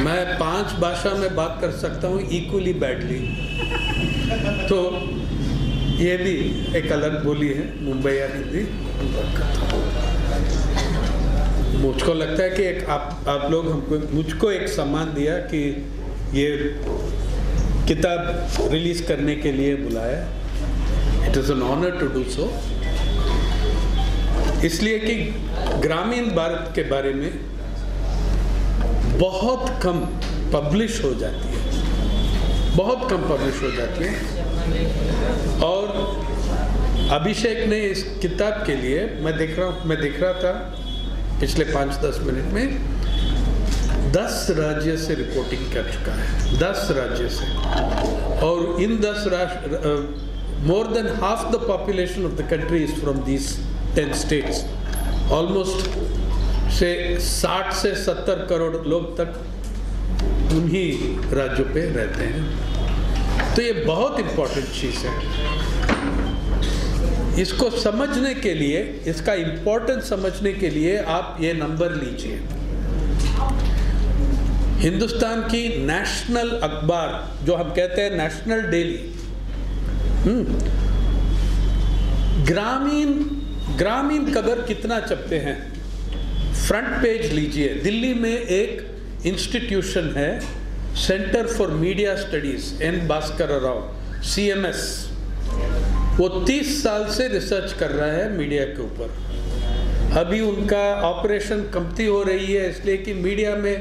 मैं पाँच भाषा में बात कर सकता हूँ इक्वली बैडली तो ये भी एक अलग बोली है, मुंबई या हिंदी मुझको लगता है कि एक आप आप लोग हमको, मुझको एक सम्मान दिया कि ये किताब रिलीज़ करने के लिए बुलाया it is an honour to do so इसलिए कि ग्रामीण भारत के बारे में बहुत कम पब्लिश हो जाती है। बहुत कम पब्लिश हो जाती है। और अभिषेक ने इस किताब के लिए, मैं देख रहा हूँ, मैं देख रहा था पिछले पाँच दस मिनट में, दस राज्य से रिपोर्टिंग कर चुका है। दस राज्य से। और इन दस राष्ट्र more than half the population of the country is from these ten states almost से 60 से 70 करोड़ लोग तक उन्हीं राज्यों पे रहते हैं। तो ये बहुत इम्पोर्टेंट चीज़ है। इसको समझने के लिए, इसका इम्पोर्टेंस समझने के लिए आप ये नंबर लीजिए। हिंदुस्तान की नेशनल अखबार, जो हम कहते हैं नेशनल डेली ग्रामीण ग्रामीण खबर कितना चपते हैं? फ्रंट पेज लीजिए। दिल्ली में एक इंस्टीट्यूशन है, centre for media studies, N Bhaskar Rao C M S वो 30 साल से रिसर्च कर रहा है मीडिया के ऊपर। अभी उनका ऑपरेशन कमती हो रही है, इसलिए कि मीडिया में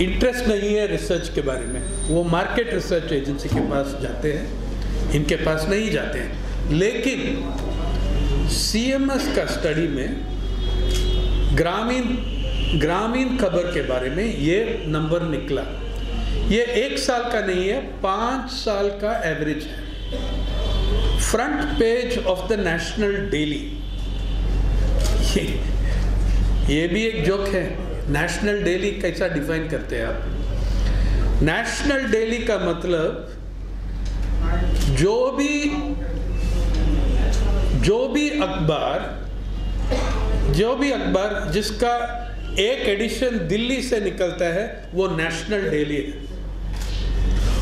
इंटरेस्ट नहीं है रिसर्च के बारे में। वो मार्केट रिसर्च एजेंसी के पास जाते हैं, इनके पास नहीं जाते हैं। लेकिन सीएमएस का स्टडी में ग्रामीण ग्रामीण खबर के बारे में ये नंबर निकला। ये एक साल का नहीं है, पाँच साल का एवरेज है। Front page of the national daily ये भी एक जोक है। नेशनल डेली कैसा डिफाइन करते हैं आप? नेशनल डेली का मतलब जो भी जो भी अखबार जो भी अखबार जिसका एक एडिशन दिल्ली से निकलता है, वो नेशनल डेली है।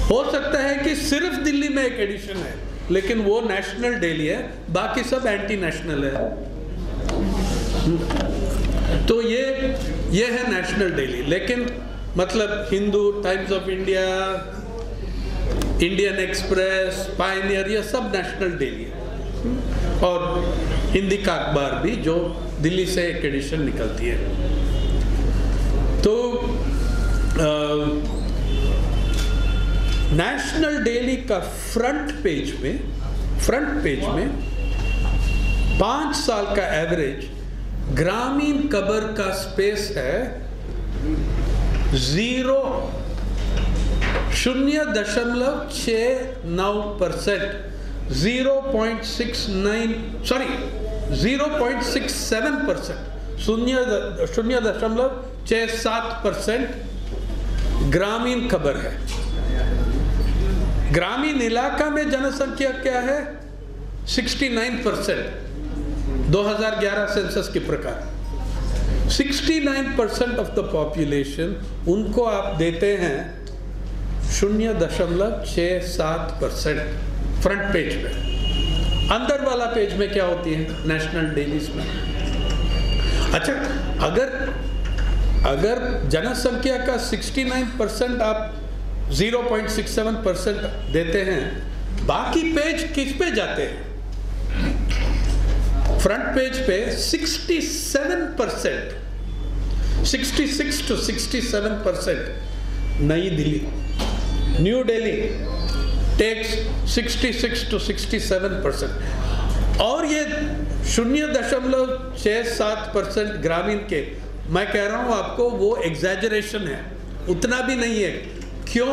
हो सकता है कि सिर्फ़ दिल्ली में एक एडिशन है, लेकिन वो नेशनल डेली है, बाकी सब एंटी नेशनल है। तो ये ये है नेशनल डेली लेकिन मतलब Hindu Times of India Indian Express Pioneer ये सब नेशनल डेली है। और हिंदी का अखबार भी जो दिल्ली से एक एडिशन निकलती है। तो नेशनल डेली का फ्रंट पेज में फ्रंट पेज में पाँच साल का एवरेज ग्रामीण कबर का स्पेस है ज़ीरो शून्य दशमलव छ नौ percent zero point six nine sorry 0.67 percent शून्य शून्य दशमलव छः सात परसेंट ग्रामीण खबर है। ग्रामीण इलाका में जनसंख्या क्या है? 69 परसेंट दो सेंसस के प्रकार। 69 परसेंट ऑफ़ द पॉपुलेशन उनको आप देते हैं शून्य दशमलव छ सात परसेंट फ्रंट पेज पे। अंदर वाला पेज में क्या होती है? नेशनल डेलीज में। अच्छा अगर अगर जनसंख्या का 69 परसेंट आप 0.67 परसेंट देते हैं, बाकी पेज किस पे जाते हैं? फ्रंट पेज पे 67 percent sixty six to 67 percent Nai Delhi. New Delhi takes 66 to 67 percent और ये शून्य दशमलव छः सात परसेंट ग्रामीण के, मैं कह रहा हूँ आपको वो एग्जैजरेशन है। उतना भी नहीं है। क्यों?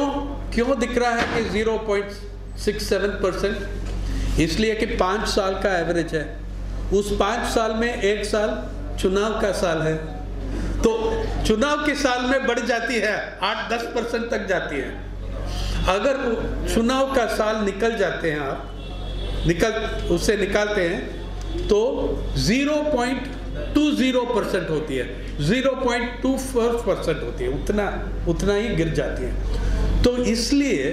क्यों दिख रहा है कि zero point six seven percent इसलिए कि पाँच साल का एवरेज है। उस पाँच साल में एक साल चुनाव का साल है। तो चुनाव के साल में बढ़ जाती है, आठ दस परसेंट तक जाती है। अगर चुनाव का साल निकल जाते हैं आप, निकल उससे निकालते हैं तो 0.67 टू ज़ीरो परसेंट होती है। Zero point two four percent होती है। उतना उतना ही गिर जाती है। तो इसलिए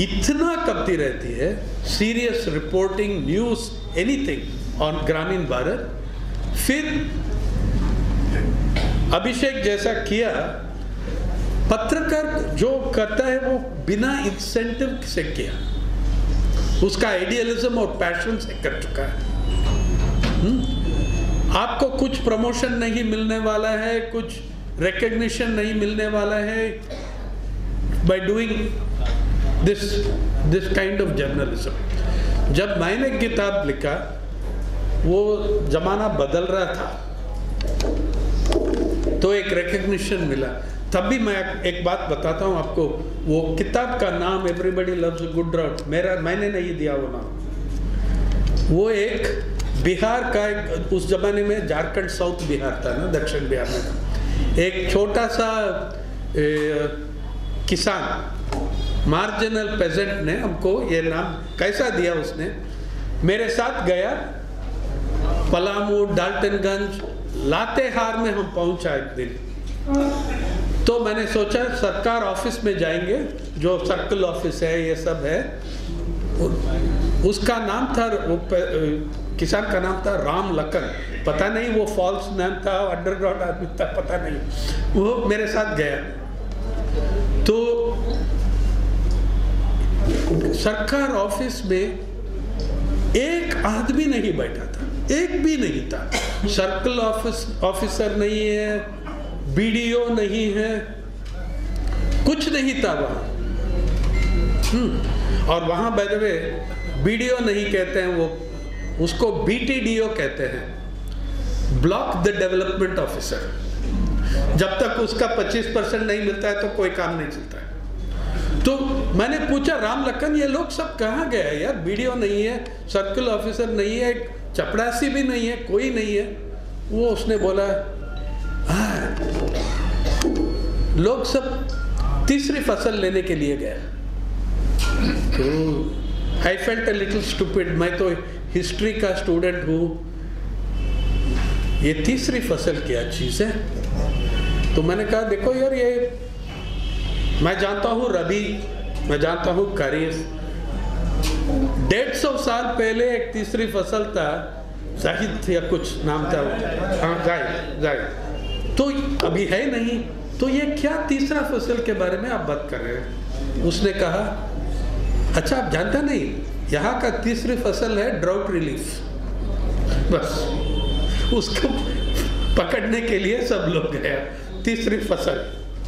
इतना कमती रहती है serious reporting news anything on ग्रामीण भारत फिर अभिषेक जैसा किया पत्रकार जो करता है वो बिना इंसेंटिव से किया। उसका आइडियलिज्म और पैशन से कर चुका है। हुँ? आपको कुछ प्रमोशन नहीं मिलने वाला है, कुछ रिकग्निशन नहीं मिलने वाला है by doing this this kind of journalism जब मैंने किताब लिखा, वो जमाना बदल रहा था तो एक रिकग्निशन मिला। तब भी मैं एक बात बताता हूँ आपको वो किताब का नाम एवरीबडी लव्स गुड ड्राउट मेरा मैंने नहीं दिया वो नाम। वो एक बिहार का एक उस जमाने में झारखंड साउथ बिहार था ना दक्षिण बिहार में एक छोटा सा ए, किसान मार्जिनल पेजेंट ने हमको ये नाम कैसा दिया उसने? मेरे साथ गया पलामू डाल्टनगंज लातेहार में हम पहुँचा एक दिन। तो मैंने सोचा, सरकार ऑफ़िस में जाएँगे, जो सर्कल ऑफ़िस है, ये सब है। उसका नाम था किसान का नाम था राम लखन पता नहीं वो फॉल्स नाम था अंडरग्राउंड आदमी था, पता नहीं। वो मेरे साथ गया। तो सरकार ऑफ़िस में एक आदमी नहीं बैठा था, एक भी नहीं था। सर्कल ऑफ़िस, ऑफिसर नहीं है बीडीओ नहीं है कुछ नहीं था वहाँ। हम्म, और वहाँ बैठे बीडीओ नहीं कहते हैं वो उसको बीटीडीओ कहते हैं। ब्लॉक द डेवलपमेंट ऑफिसर जब तक उसका 25 परसेंट नहीं मिलता है तो कोई काम नहीं चलता है। तो मैंने पूछा राम लखन ये लोग सब कहाँ गए यार? वीडियो नहीं है सर्कल ऑफिसर नहीं है चपड़ासी भी नहीं है कोई नहीं है। वो उसने बोला लोग सब तीसरी फ़सल लेने के लिए गए। तो I felt a little stupid मैं तो हिस्ट्री का स्टूडेंट हूँ। ये तीसरी फ़सल क्या चीज़ है? तो मैंने कहा, देखो यार, ये मैं जानता हूँ रबी, मैं जानता हूँ खरीफ डेढ़ सौ साल पहले एक तीसरी फ़सल था जाहिद या कुछ नाम था हाँ जाहिद जाहिद। तो अभी है नहीं तो ये क्या तीसरा फ़सल के बारे में आप बात कर रहे हैं? उसने कहा अच्छा आप जानते नहीं, यहाँ का तीसरी फ़सल है ड्राउट रिलीफ बस, उसको पकड़ने के लिए सब लोग गए, तीसरी फ़सल।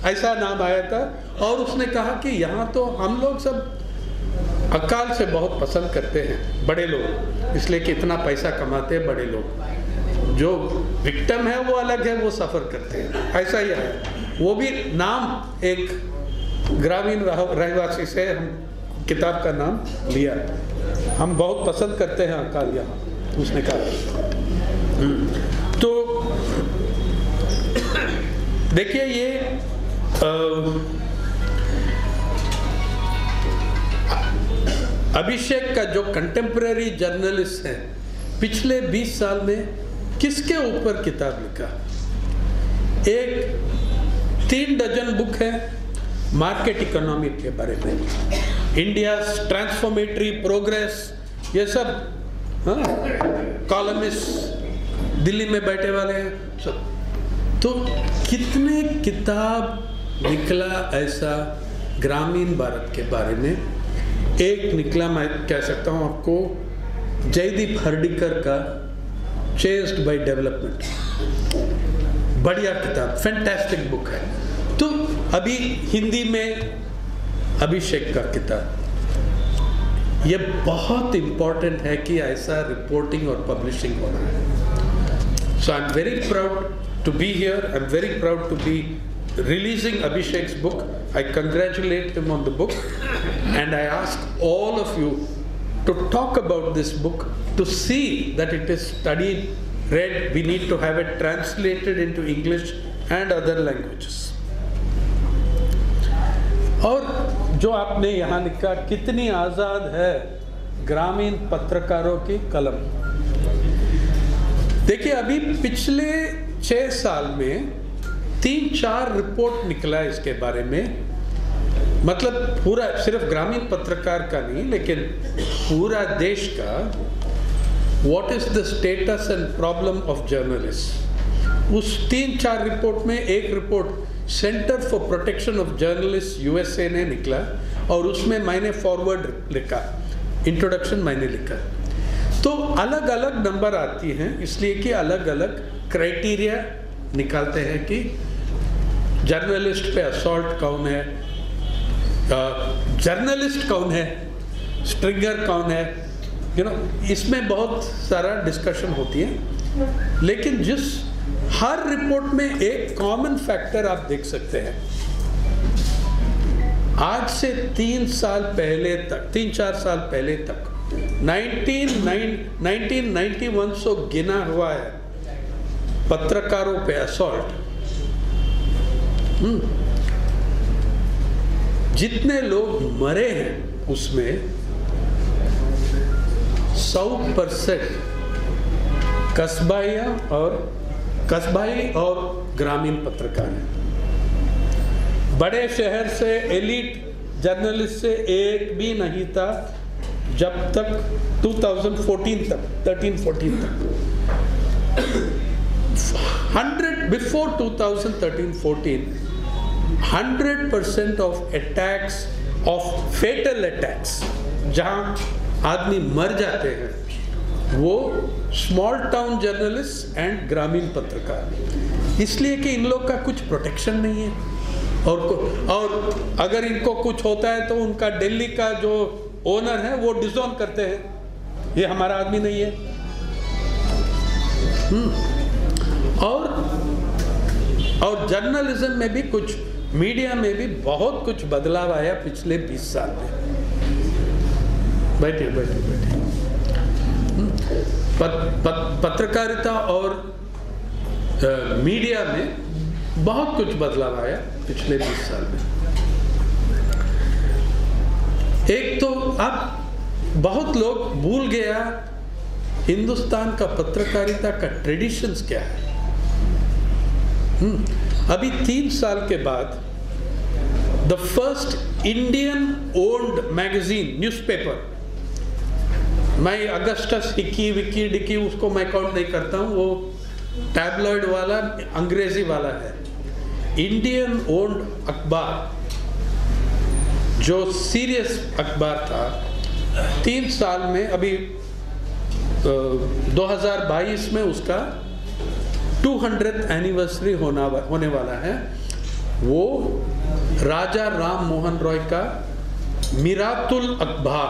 ऐसा नाम आया था, और उसने कहा कि यहाँ तो हम लोग सब अकाल से बहुत पसंद करते हैं, बड़े लोग। इसलिए कि इतना पैसा कमाते हैं बड़े लोग। जो विक्टम है, वो अलग है, वो सफ़र करते हैं। ऐसा ही है। वो भी नाम एक ग्रामीण रहवासी से हम किताब का नाम लिया। हम बहुत पसंद करते हैं अकाल यहाँ उसने कहा। तो देखिए ये अभिषेक का जो कंटेम्प्रेरी जर्नलिस्ट है, पिछले 20 साल में किसके ऊपर किताब लिखा? एक तीन डजन बुक है मार्केट इकोनॉमी के बारे में। इंडिया ट्रांसफॉर्मेटरी प्रोग्रेस ये सब कॉलमिस्ट हाँ, दिल्ली में बैठे वाले हैं सब। तो कितने किताब निकला ऐसा ग्रामीण भारत के बारे में? एक निकला मैं कह सकता हूँ आपको जयदीप हर्डिकर का चेस्ड बाय डेवलपमेंट बढ़िया किताब फैंटास्टिक बुक है। तो अभी हिंदी में अभिषेक का किताब। ये बहुत इंपॉर्टेंट है कि ऐसा रिपोर्टिंग और पब्लिशिंग होना है so I am very proud to be here I am very proud to be releasing Abhishek's book. I congratulate him on the book and I ask all of you to talk about this book, to see that it is studied, read. We need to have it translated into English and other languages. और जो आपने यहाँ लिखा कितनी आज़ाद है ग्रामीण पत्रकारों की कलम देखिए अभी पिछले छह साल में तीन चार रिपोर्ट निकला इसके बारे में मतलब पूरा सिर्फ़ ग्रामीण पत्रकार का नहीं, लेकिन पूरा देश का what is the status and problem of journalist उस तीन चार रिपोर्ट में एक report centre for protection of journalist USA ने निकला और उसमें मैंने फॉरवर्ड लिखा इंट्रोडक्शन मैंने लिखा। तो अलग अलग नंबर आती हैं, इसलिए कि अलग अलग क्राइटेरिया निकालते हैं कि जर्नलिस्ट पे असॉल्ट कौन है जर्नलिस्ट कौन है? स्ट्रिंगर कौन है? यू नो इसमें बहुत सारा डिस्कशन होती है। लेकिन जिस हर रिपोर्ट में एक कॉमन फैक्टर आप देख सकते हैं। आज से तीन साल पहले तक, तीन चार साल पहले तक 1991 सो गिना हुआ है। पत्रकारों पे असॉल्ट। जितने लोग मरे हैं, उसमें सौ परसेंट कस्बाइया और कस्बाई और ग्रामीण पत्रकार हैं। बड़े शहर से एलिट जर्नलिस्ट से एक भी नहीं था जब तक 2014 तक 13 14 तक। 100 before 2013 14 100 percent of attacks of fatal attacks जहाँ आदमी मर जाते हैं, वो स्मॉल टाउन जर्नलिस्ट एंड ग्रामीण पत्रकार। इसलिए कि इन लोग का कुछ प्रोटेक्शन नहीं है। और और अगर इनको कुछ होता है तो उनका दिल्ली का जो ओनर है, वो डिजोन करते हैं। ये हमारा आदमी नहीं है। हम्म। और और जर्नलिज्म में भी कुछ मीडिया में भी बहुत कुछ बदलाव आया पिछले 20 साल में बैठे बैठिए हम्म। पत, पत, पत्रकारिता और आ, मीडिया में बहुत कुछ बदलाव आया पिछले 20 साल में एक तो अब बहुत लोग भूल गया हिंदुस्तान का पत्रकारिता का ट्रेडिशंस क्या है हम्म। अभी तीन साल के बाद the first Indian old magazine newspaper मैं अगस्टस हिक्की विक्की डिक्की उसको मैं काउंट नहीं करता हूँ, वो टैबलॉइड वाला, अंग्रेज़ी वाला है। इंडियन ओल्ड अखबार, जो सीरियस अखबार था, तीन साल में, अभी 2022 में उसका टू हंड्रेड एनिवर्सरी होना होने वाला है। वो राजा राम मोहन रॉय का मिरातुल अखबार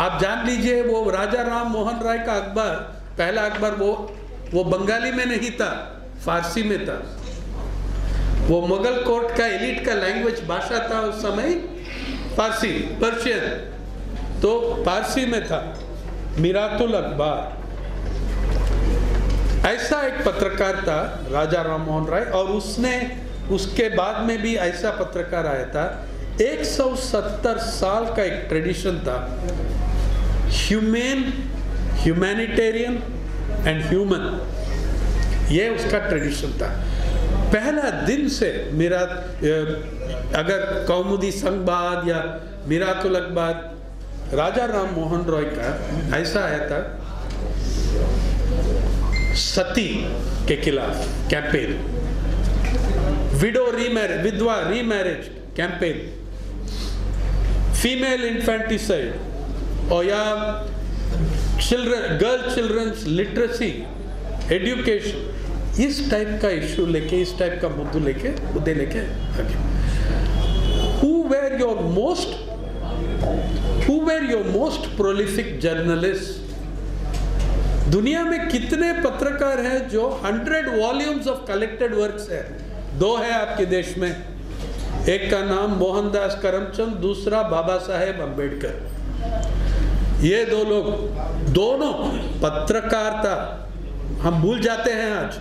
आप जान लीजिए, वो राजा राम मोहन रॉय का अखबार पहला अखबार वो वो बंगाली में नहीं था, फारसी में था। वो मुगल कोर्ट का एलिट का लैंग्वेज भाषा था उस समय, फारसी, पर्शियन तो फारसी में था, मिरातुल अखबार ऐसा एक पत्रकार था, राजा राम मोहन राय, और उसने, उसके बाद में भी ऐसा पत्रकार आया था। 170 साल का एक ट्रेडिशन था। ह्यूमेन ह्यूमैनिटेरियन एंड ह्यूमन ये उसका ट्रेडिशन था। पहला दिन से मेरा अगर कौमुदी संघवाद या मिरातुल अखबार राजा राम मोहन रॉय का ऐसा आया था। सती के खिलाफ कैंपेन विडो रीमैरिज विधवा रीमैरिज कैंपेन फीमेल इन्फेंटिसाइड और या children girl childrens literacy education इस टाइप का इश्यू लेके, इस टाइप का मुद्दू लेके, मुद्दे लेके आगे। Who were your most who were your most prolific journalist दुनिया में कितने पत्रकार हैं जो 100 वॉल्यूम्स ऑफ़ कलेक्टेड वर्क्स है? दो है आपके देश में। एक का नाम मोहनदास करमचंद, दूसरा बाबा साहेब अंबेडकर। ये दो लोग, दोनों पत्रकारिता, हम भूल जाते हैं आज।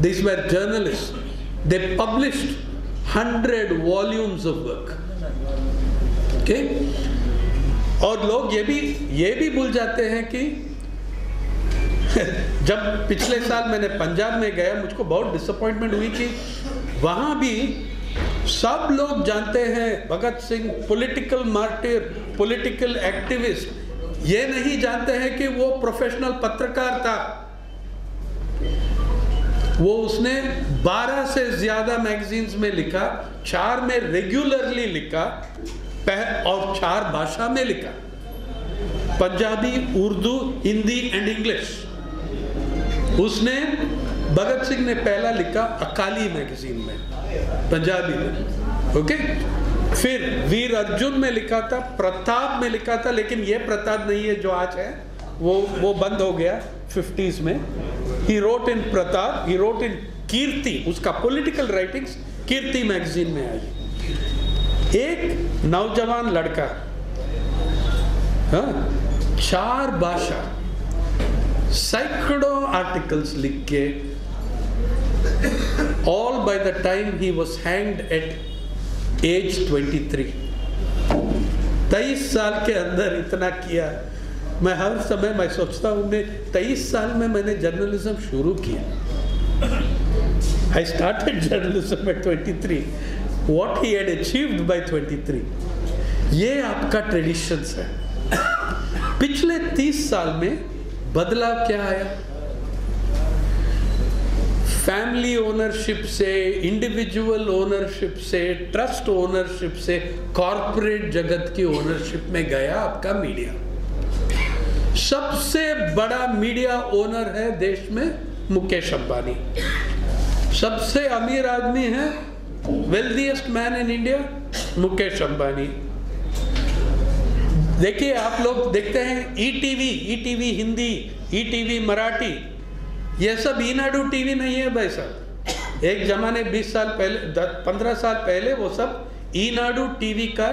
This were journalist they published hundred volumes of work okay और लोग ये भी ये भी भूल जाते हैं कि जब पिछले साल मैंने पंजाब में गया, मुझको बहुत डिसअपॉइंटमेंट हुई कि वहाँ भी सब लोग जानते हैं, Bhagat Singh political martyr political activist ये नहीं जानते हैं कि वो प्रोफेशनल पत्रकार था। वो उसने 12 से ज़्यादा मैगजीन्स में लिखा, चार में रेगुलरली लिखा और चार भाषा में लिखा। पंजाबी, उर्दू, हिंदी एंड इंग्लिश उसने भगत सिंह ने पहला लिखा अकाली मैगजीन में, पंजाबी में ओके फिर वीर अर्जुन में लिखा था, प्रताप में लिखा था, लेकिन ये प्रताप नहीं है जो आज है, वो वो बंद हो गया फिफ्टीज में। He wrote in Pratap he wrote in Kirti, उसका पॉलिटिकल राइटिंग्स कीर्ति मैगजीन में आई। एक नौजवान लड़का हाँ चार भाषा सैकड़ों आर्टिकल्स लिख के all by the time he was hanged at age 23 तेईस साल के अंदर इतना किया। मैं हर समय, मैं सोचता हूँ, मैं तेईस साल में मैंने जर्नलिज्म शुरू किया। I started journalism at 23 what he had achieved by 23 ये आपका ट्रेडिशंस है। पिछले 30 साल में बदलाव क्या आया? फैमिली ओनरशिप से इंडिविजुअल ओनरशिप से ट्रस्ट ओनरशिप से कॉरपोरेट जगत की ओनरशिप में गया आपका मीडिया सबसे बड़ा मीडिया ओनर है देश में मुकेश अंबानी. सबसे अमीर आदमी है wealthiest man in India Mukesh Ambani. देखिए, आप लोग देखते हैं ETV ETV Hindi ETV Marathi, ये सब ईनाडू टीवी नहीं है भाई साहब। एक जमाने 20 साल पहले 15 साल पहले वो सब ईनाडू टीवी का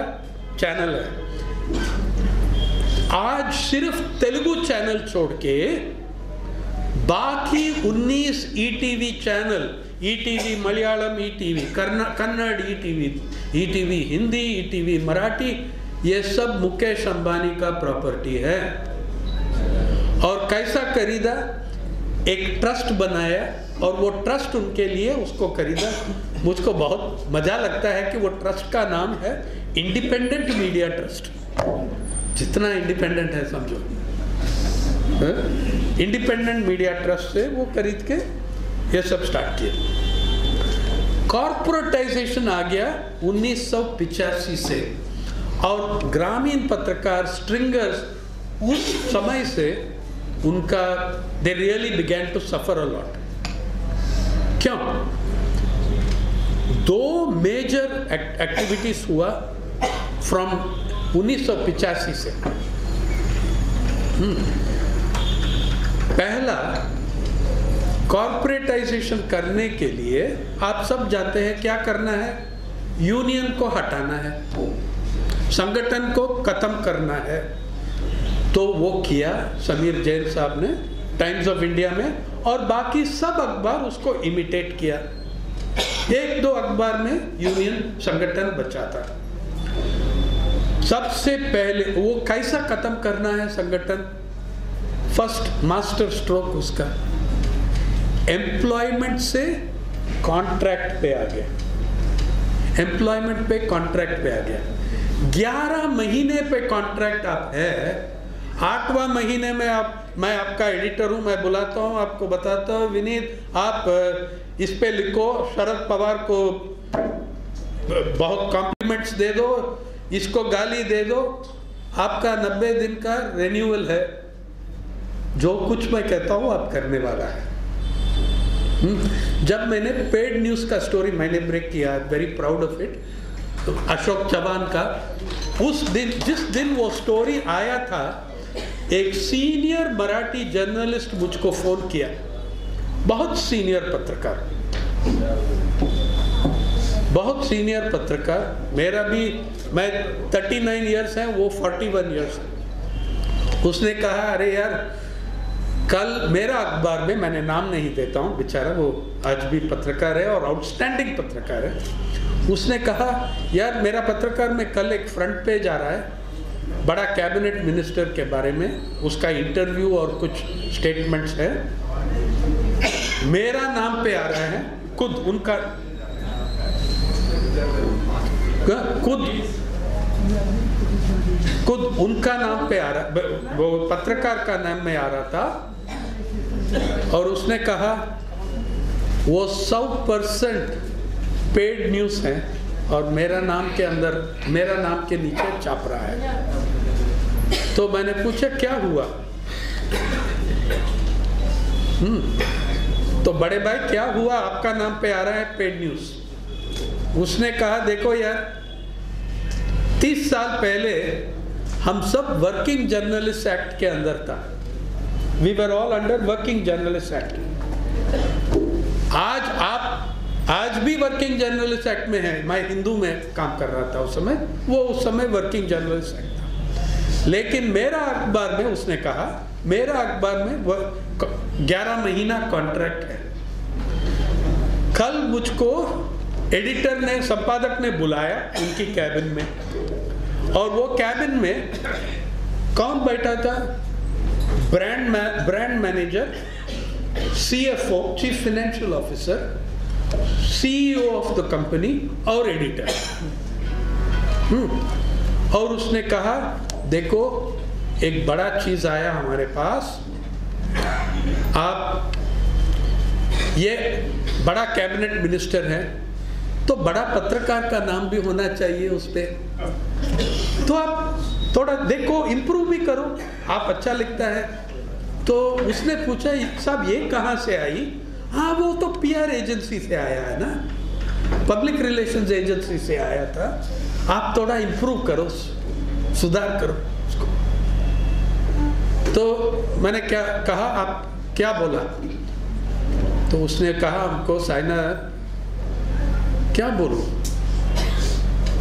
चैनल है। आज सिर्फ़ तेलुगु चैनल छोड़ के बाकी 19 ETV channel ETV Malayalam ETV Kannada ETV ETV Hindi ETV Marathi ये सब मुकेश अंबानी का प्रॉपर्टी है। और कैसा खरीदा? एक ट्रस्ट बनाया और वो ट्रस्ट उनके लिए उसको खरीदा। मुझको बहुत मज़ा लगता है कि वो ट्रस्ट का नाम है इंडिपेंडेंट मीडिया ट्रस्ट जितना इंडिपेंडेंट है समझो। इंडिपेंडेंट मीडिया ट्रस्ट से वो खरीद के ये सब स्टार्ट किया कॉरपोरेटाइजेशन आ गया उन्नीस से। और ग्रामीण पत्रकार स्ट्रिंगर्स उस समय से उनका they really began to suffer a lot क्यों? दो मेजर एक्टिविटीज़ हुआ फ्रॉम उन्नीस से hmm. पहला कॉरपोरेटाइजेशन करने के लिए आप सब जानते हैं क्या करना है? यूनियन को हटाना है। संगठन को खत्म करना है। तो वो किया, समीर जैन साहब ने टाइम्स ऑफ़ इंडिया में, और बाकी सब अखबार उसको इमिटेट किया। एक दो अखबार में यूनियन संगठन बचा था। सबसे पहले, वो कैसा खत्म करना है संगठन? फ़र्स्ट मास्टर स्ट्रोक उसका। एम्प्लॉयमेंट से कॉन्ट्रैक्ट पे आ गया। एम्प्लॉयमेंट पे कॉन्ट्रैक्ट पे आ गया। ग्यारह महीने पे कॉन्ट्रैक्ट आप है आठवां महीने में आप मैं आपका एडिटर हूँ मैं बुलाता हूँ आपको बताता हूँ विनीत आप इस पे लिखो शरद पवार को बहुत कॉम्प्लीमेंट्स दे दो इसको गाली दे दो आपका नब्बे दिन का रेन्यूअल है जो कुछ मैं कहता हूँ आप करने वाला है। हम्म, जब मैंने पेड न्यूज़ का स्टोरी मैंने ब्रेक किया very proud of it Ashok Chauhan का। उस दिन, जिस दिन वो स्टोरी आया था, एक सीनियर मराठी जर्नलिस्ट मुझको फ़ोन किया। बहुत सीनियर पत्रकार। बहुत सीनियर पत्रकार। मेरा भी, मैं 39 इयर्स है, वो 41 इयर्स है। उसने कहा, अरे यार कल मेरा अखबार में मैंने नाम नहीं देता हूँ, बेचारा वो आज भी पत्रकार है और आउटस्टैंडिंग पत्रकार है। उसने कहा, यार, मेरा पत्रकार में कल एक फ्रंट पेज आ रहा है, बड़ा कैबिनेट मिनिस्टर के बारे में, उसका इंटरव्यू और कुछ स्टेटमेंट्स है। मेरा नाम पे आ रहा है, खुद उनका खुद खुद उनका नाम पे आ रहा, वो पत्रकार का नाम में आ रहा था और उसने कहा, वो सौ परसेंट पेड न्यूज़ है और मेरा नाम के अंदर, मेरा नाम के नीचे छाप रहा है। तो मैंने पूछा, क्या हुआ? हम्म तो बड़े भाई, क्या हुआ? आपका नाम पे आ रहा है पेड न्यूज़ उसने कहा, देखो यार, तीस साल पहले हम सब वर्किंग जर्नलिस्ट एक्ट के अंदर था। We were all under working journalist act आज आप, आज भी वर्किंग जर्नलिस्ट एक्ट में है। मैं हिंदू में काम कर रहा था उस समय। वो उस समय वर्किंग जर्नलिस्ट एक्ट था। लेकिन मेरा अखबार में उसने कहा, मेरा अखबार में ग्यारह महीना कॉन्ट्रैक्ट है। कल मुझको एडिटर ने, संपादक ने बुलाया उनकी कैबिन में। और वो कैबिन में कौन बैठा था? Brand brand manager CFO chief financial officer CEO of the company और एडिटर हम्म, और उसने कहा देखो एक बड़ा चीज़ आया हमारे पास। आप ये बड़ा कैबिनेट मिनिस्टर है तो बड़ा पत्रकार का नाम भी होना चाहिए उस पर तो आप थोड़ा देखो इम्प्रूव भी करो। आप अच्छा लिखता है। तो उसने पूछा, साहब, ये कहाँ से आई? हाँ वो तो पीआर एजेंसी से आया है ना। पब्लिक रिलेशंस एजेंसी से आया था। आप थोड़ा इम्प्रूव करो, सुधार करो उसको। तो मैंने क्या कहा, आप क्या बोला? तो उसने कहा, हमको साइना, क्या बोलूँ?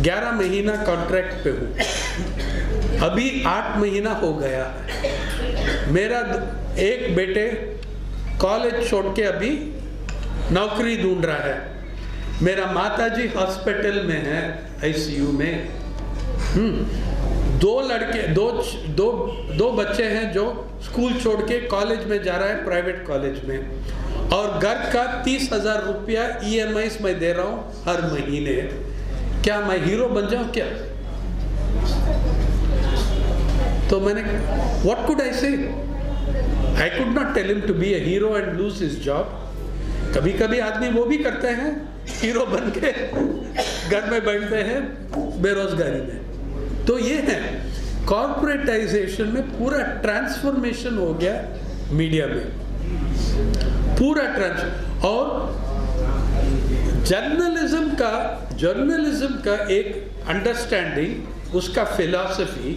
ग्यारह महीना कॉन्ट्रैक्ट पे हूँ। अभी आठ महीना हो गया मेरा एक बेटे कॉलेज छोड़ के अभी नौकरी ढूंढ रहा है। मेरा माताजी हॉस्पिटल में है आईसीयू में। हम्म दो लड़के, दो दो दो बच्चे हैं जो स्कूल छोड़ के कॉलेज में जा रहा है, प्राइवेट कॉलेज में। और घर का तीस हज़ार रुपया ई एम आई मैं दे रहा हूँ हर महीने। क्या मैं हीरो बन जाऊँ क्या? तो मैंने what could I say I could not tell him to be hero and lose his job कभी कभी आदमी वो भी करते हैं हीरो बन के घर में बैठते हैं, बेरोजगारी में। तो ये है कॉरपोरेटाइजेशन में पूरा ट्रांसफॉर्मेशन हो गया मीडिया में। पूरा ट्रांस और जर्नलिज्म का जर्नलिज्म का एक अंडरस्टैंडिंग उसका फिलॉसफी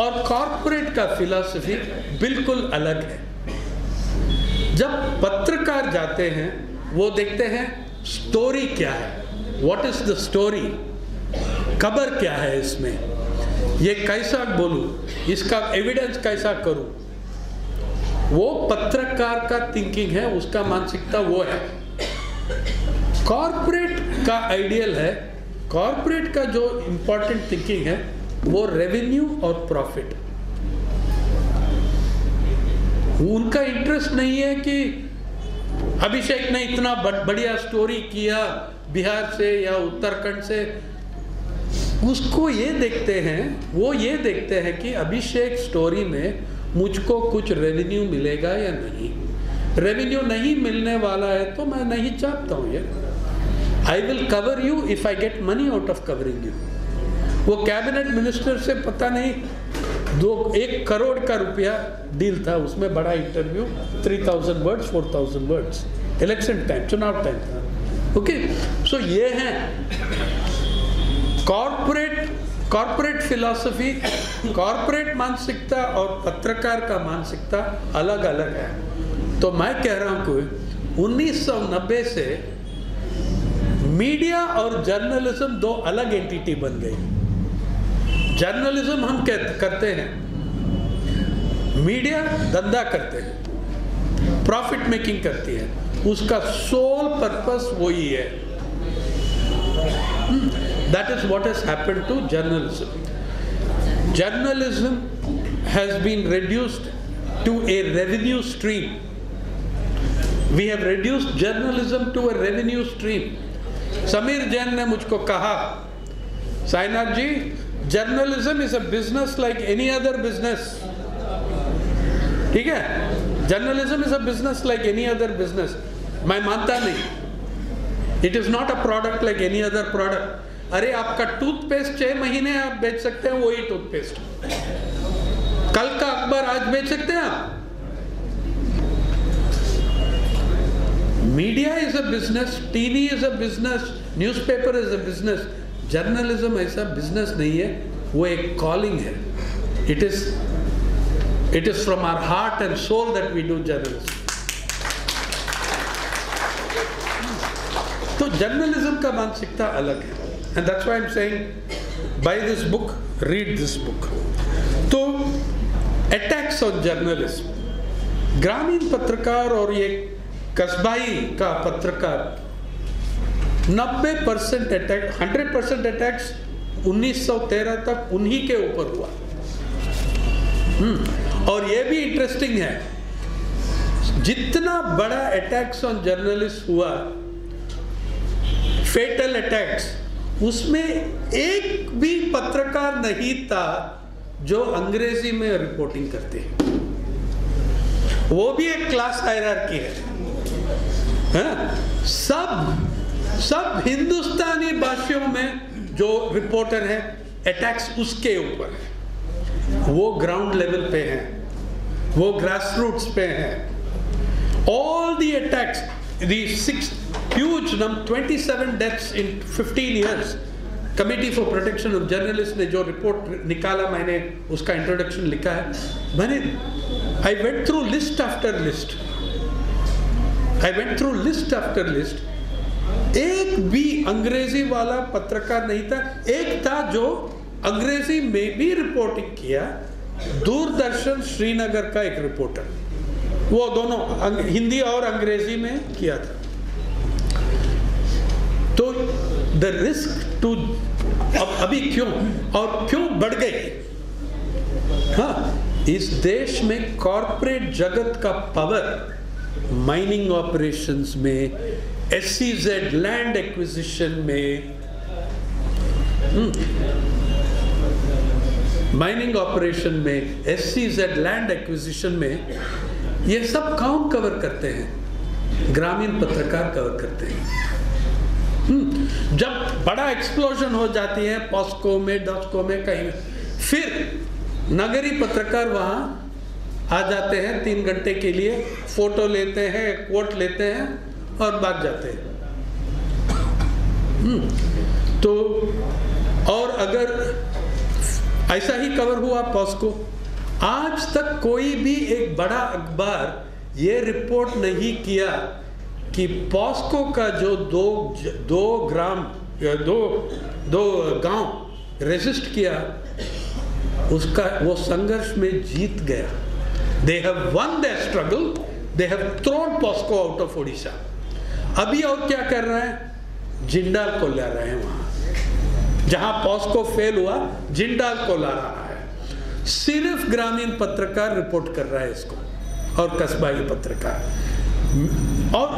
और कॉरपोरेट का फिलॉसफी बिल्कुल अलग है। जब पत्रकार जाते हैं, वो देखते हैं स्टोरी क्या है? व्हाट इज़ द स्टोरी खबर क्या है इसमें? ये कैसा बोलूँ? इसका एविडेंस कैसा करूँ? वो पत्रकार का थिंकिंग है, उसका मानसिकता वो है। कॉरपोरेट का आइडियल है कॉरपोरेट का जो इंपॉर्टेंट थिंकिंग है वो रेवेन्यू और प्रॉफिट उनका इंटरेस्ट नहीं है कि अभिषेक ने इतना बढ़िया स्टोरी किया बिहार से या उत्तराखंड से। उसको ये देखते हैं, वो ये देखते हैं कि अभिषेक स्टोरी में मुझको कुछ रेवेन्यू मिलेगा या नहीं। रेवेन्यू नहीं मिलने वाला है तो मैं नहीं चाहता हूँ ये। I will cover you if I get money out of covering you वो कैबिनेट मिनिस्टर से पता नहीं, दो, एक करोड़ का रुपया डील था, उसमें बड़ा interview three thousand words four thousand words election time चुनाव टाइम था। ओके सो ये है कॉरपोरेट कॉरपोरेट फिलॉसफी कॉरपोरेट मानसिकता और पत्रकार का मानसिकता अलग अलग है। तो मैं कह रहा हूँ कि 1990 से मीडिया और जर्नलिज्म दो अलग एंटिटी बन गई। जर्नलिज्म हम करते हैं। मीडिया धंधा करते हैं। प्रॉफिट मेकिंग करती है। उसका सोल पर्पस वही है। That is what has happened to journalism journalism has been reduced to a revenue stream we have reduced journalism to a revenue stream Samir Jain ने मुझको कहा, Sainath ji journalism is a business like any other business ठीक है? Journalism is a business like any other business मैं मानता नहीं। It is not a product like any other product अरे, आपका टूथपेस्ट छह महीने आप बेच सकते हैं, वही टूथपेस्ट कल का अखबार आज बेच सकते हैं आप? Media is a business TV is a business newspaper is a business journalism ऐसा बिज़नेस नहीं है, वो एक कॉलिंग है। It is it is from our heart and soul that we do journalism तो जर्नलिज्म का मानसिकता अलग है। And that's why I am saying buy this book read this book तो अटैक्स ऑन जर्नलिज्म ग्रामीण पत्रकार और ये कस्बाई का पत्रकार 90 परसेंट अटैक 100 परसेंट अटैक्स 1913 तक उन्हीं के ऊपर हुआ। हम्म, और ये भी इंटरेस्टिंग है। जितना बड़ा अटैक्स ऑन जर्नलिस्ट हुआ फेटल अटैक्स उसमें एक भी पत्रकार नहीं था जो अंग्रेज़ी में रिपोर्टिंग करते हैं। वो भी एक क्लास हायरार्की है। हाँ? सब सब हिंदुस्तानी भाषियों में जो रिपोर्टर है अटैक्स उसके ऊपर है। वो ग्राउंड लेवल पे है, वो ग्रास रूट्स पे है। All the attacks the six huge num 27 deaths in 15 years committee for protection of journalist ने जो रिपोर्ट निकाला, मैंने उसका इंट्रोडक्शन लिखा है। मैंने I went through list after list I went through list after list एक भी अंग्रेज़ी वाला पत्रकार नहीं था। एक था जो अंग्रेज़ी में भी रिपोर्टिंग किया। दूरदर्शन श्रीनगर का एक रिपोर्टर वो दोनों हिंदी और अंग्रेज़ी में किया था। तो द रिस्क टू अब, अभी क्यों? और क्यों बढ़ गई? हाँ इस देश में कॉरपोरेट जगत का पावर माइनिंग ऑपरेशंस में एससीजेड लैंड एक्विजिशन में माइनिंग ऑपरेशन में एससीजेड लैंड एक्विजिशन में ये सब कौन कवर करते हैं। ग्रामीण पत्रकार कवर करते हैं। हम्म, जब बड़ा एक्सप्लोजन हो जाती है पॉस्को में डॉस्को में कहीं फिर नगरी पत्रकार वहाँ आ जाते हैं तीन घंटे के लिए फ़ोटो लेते हैं कोट लेते हैं और भाग जाते हैं। हम्म, तो और अगर ऐसा ही कवर हुआ पॉस्को आज तक कोई भी एक बड़ा अखबार ये रिपोर्ट नहीं किया कि पॉस्को का जो दो दो ग्राम दो दो गाँव रेजिस्ट किया उसका वो संघर्ष में जीत गया। They have won the struggle they have thrown POSCO out of Odisha अभी और क्या कर रहे हैं? जिंडाल को ला रहे हैं वहाँ। जहाँ पॉस्को फेल हुआ जिंडाल को ला रहा है। सिर्फ़ ग्रामीण पत्रकार रिपोर्ट कर रहा है इसको, और कस्बाई पत्रकार। और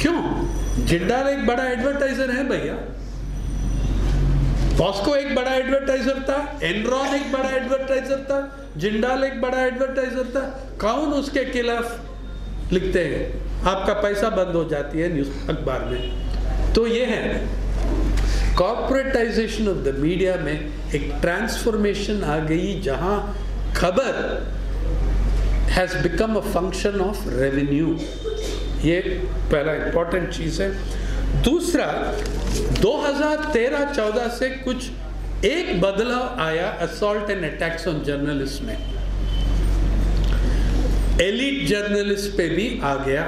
क्यों? जिंडाल एक बड़ा एडवर्टाइजर है भैया। पॉस्को एक बड़ा एडवर्टाइजर था एनरॉन एक बड़ा एडवर्टाइजर था जिंडाल एक बड़ा एडवर्टाइजर था। कौन उसके खिलाफ लिखते हैं? आपका पैसा बंद हो जाती है न्यूज़ अखबार में। तो ये है कॉर्पोरेटाइजेशन ऑफ़ द मीडिया में एक ट्रांसफॉर्मेशन आ गई, जहाँ खबर has become a function of revenue ये पहला इंपॉर्टेंट चीज़ है। दूसरा 2013-14 से कुछ एक बदलाव आया assault and attacks on journalist में। एलिट जर्नलिस्ट पे भी आ गया।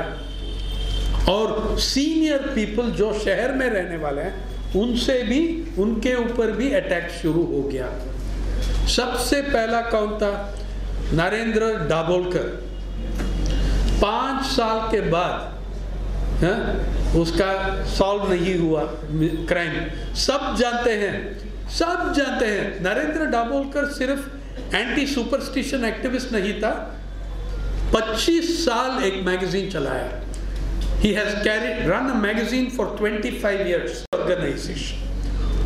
और सीनियर पीपल जो शहर में रहने वाले हैं उनसे भी उनके ऊपर भी अटैक शुरू हो गया। सबसे पहला कौन था? नरेंद्र दाभोलकर पाँच साल के बाद है, उसका सॉल्व नहीं हुआ क्राइम सब जानते हैं सब जानते हैं नरेंद्र डाबोलकर सिर्फ़ एंटी सुपरस्टिशन एक्टिविस्ट नहीं था। 25 साल एक मैगजीन चलाया। He has carry run a magazine for 25 years organisation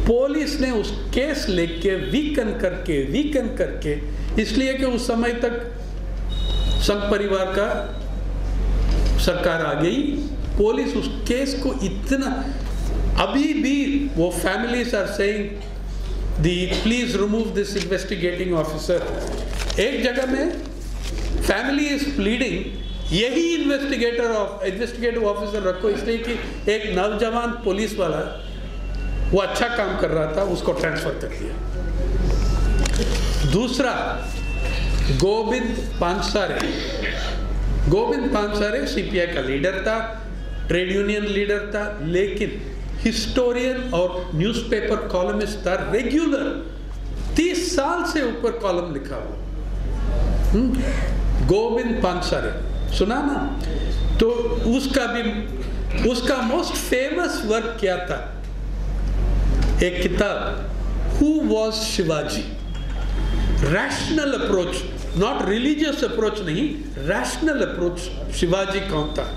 police ने उस केस लेके वीकन करके वीकन करके, इसलिए कि उस समय तक संघ परिवार का सरकार आ गई। पुलिस उस केस को इतना, अभी भी वो families are saying the please remove this investigating officer एक जगह में फैमिली इज़ प्लीडिंग यही इन्वेस्टिगेटर ऑफ़ इन्वेस्टिगेटिव ऑफिसर रखो, इसलिए कि एक नौजवान पुलिस वाला, वो अच्छा काम कर रहा था, उसको ट्रांसफ़र कर दिया। दूसरा, गोविंद पांसारे गोविंद पांसारे सीपीआई का लीडर था ट्रेड यूनियन लीडर था, लेकिन हिस्टोरियन और न्यूज़पेपर कॉलमिस्ट था रेगुलर तीस साल से ऊपर कॉलम लिखा हुआ। हम्म? गोविंद पांसारे सुना ना तो उसका भी, उसका मोस्ट फ़ेमस वर्क क्या था? एक किताब who was Shivaji rational approach not religious approach नहीं रैशनल अप्रोच शिवाजी कौन था?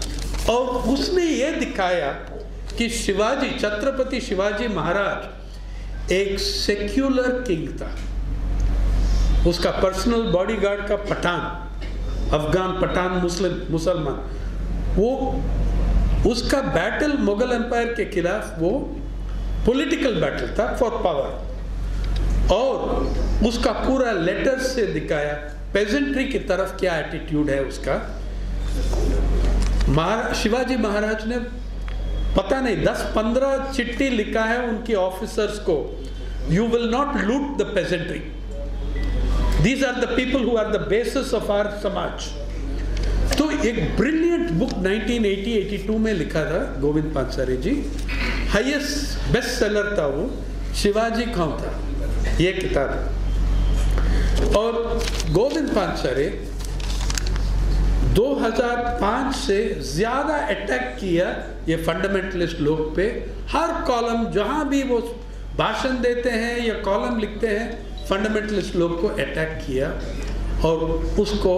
और उसने ये दिखाया कि शिवाजी, छत्रपति शिवाजी महाराज एक सेक्युलर किंग था। उसका पर्सनल बॉडीगार्ड का पठान। अफगान, पठान, मुस्लिम, मुसलमान। वो उसका बैटल मुगल एम्पायर के खिलाफ वो पॉलिटिकल बैटल था फॉर पावर और उसका पूरा लेटर से दिखाया पेजेंट्री की तरफ़ क्या एटीट्यूड है उसका। शिवाजी महाराज ने पता नहीं, दस पंद्रह चिट्ठी लिखा है उनकी ऑफिसर्स को। You will not loot the pageantry these are the people who are the basis of our samaj तो एक ब्रिलियंट बुक 1980-82 में लिखा था, Govind Pansare ji. Highest best seller था वो, शिवाजी कौन था, ये किताब। और गोविंद पांचारे 2005 से ज़्यादा अटैक किया ये फंडामेंटलिस्ट लोग पे। हर कॉलम जहाँ भी वो भाषण देते हैं या कॉलम लिखते हैं फंडामेंटलिस्ट लोग को अटैक किया और उसको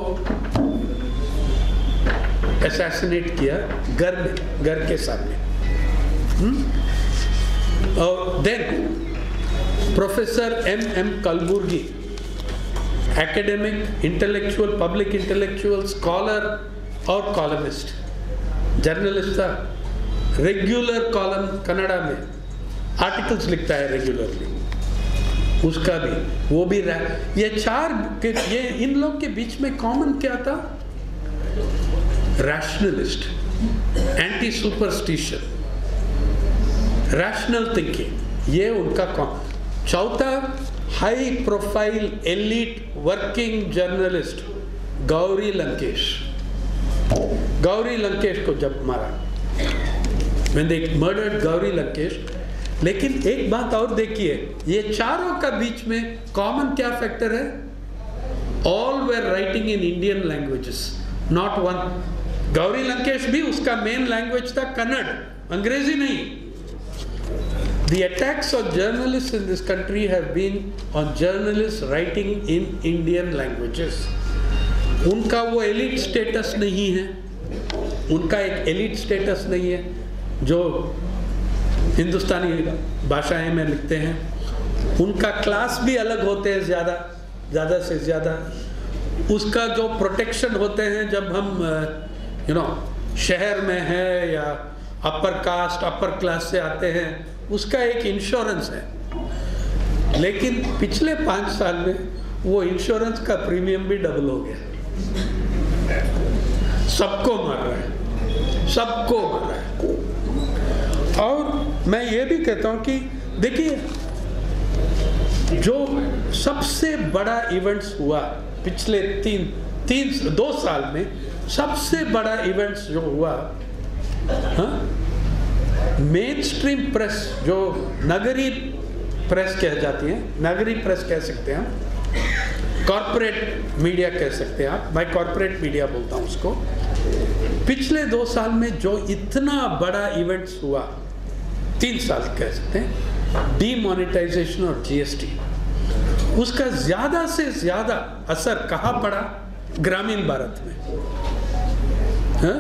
असैसिनेट किया घर में, घर के सामने। और then professor M M Kalburgi academic intellectual public intellectual scholar और कॉलमिस्ट जर्नलिस्ट था। रेगुलर कॉलम कनाडा में। आर्टिकल्स लिखता है रेगुलरली उसका भी, वो भी रहा, ये चार के, ये इन लोग के बीच में कॉमन क्या था? Rationalist anti superstition rational thinking ये उनका चौथा high profile elite working journalist Gauri Lankesh. Gauri Lankesh को जब मारा, मैंने एक मर्डर्ड गौरी लंकेश लेकिन एक बात और देखिए, ये चारों का बीच में कॉमन क्या फैक्टर है? All were writing in Indian languages not one Gauri Lankesh भी उसका मेन लैंग्वेज था कन्नड़ अंग्रेज़ी नहीं। The attacks on journalists in this country have been on journalists writing in Indian languages. उनका वो एलिट स्टेटस नहीं है। उनका एक एलिट स्टेटस नहीं है, जो हिंदुस्तानी भाषाएँ में लिखते हैं। उनका क्लास भी अलग होते हैं ज़्यादा ज़्यादा से ज़्यादा। उसका जो प्रोटेक्शन होते हैं, जब हम यू नो शहर में है या अपर कास्ट अपर क्लास से आते हैं, उसका एक इंश्योरेंस है। लेकिन पिछले पाँच साल में वो इंश्योरेंस का प्रीमियम भी डबल हो गया। सबको मार रहा है, सबको मार रहा है। और मैं ये भी कहता हूँ कि देखिए, जो सबसे बड़ा इवेंट्स हुआ पिछले तीन तीन, दो साल में, सबसे बड़ा इवेंट्स जो हुआ मेन स्ट्रीम प्रेस जो नगरी प्रेस कह जाती है, नगरी प्रेस कह सकते हैं कॉरपोरेट मीडिया कह सकते हैं आप, मैं कॉरपोरेट मीडिया बोलता हूँ उसको। पिछले दो साल में जो इतना बड़ा इवेंट्स हुआ तीन साल कह सकते हैं डीमोनेटाइजेशन और जीएसटी उसका ज़्यादा से ज़्यादा असर कहाँ पड़ा? ग्रामीण भारत में। हा?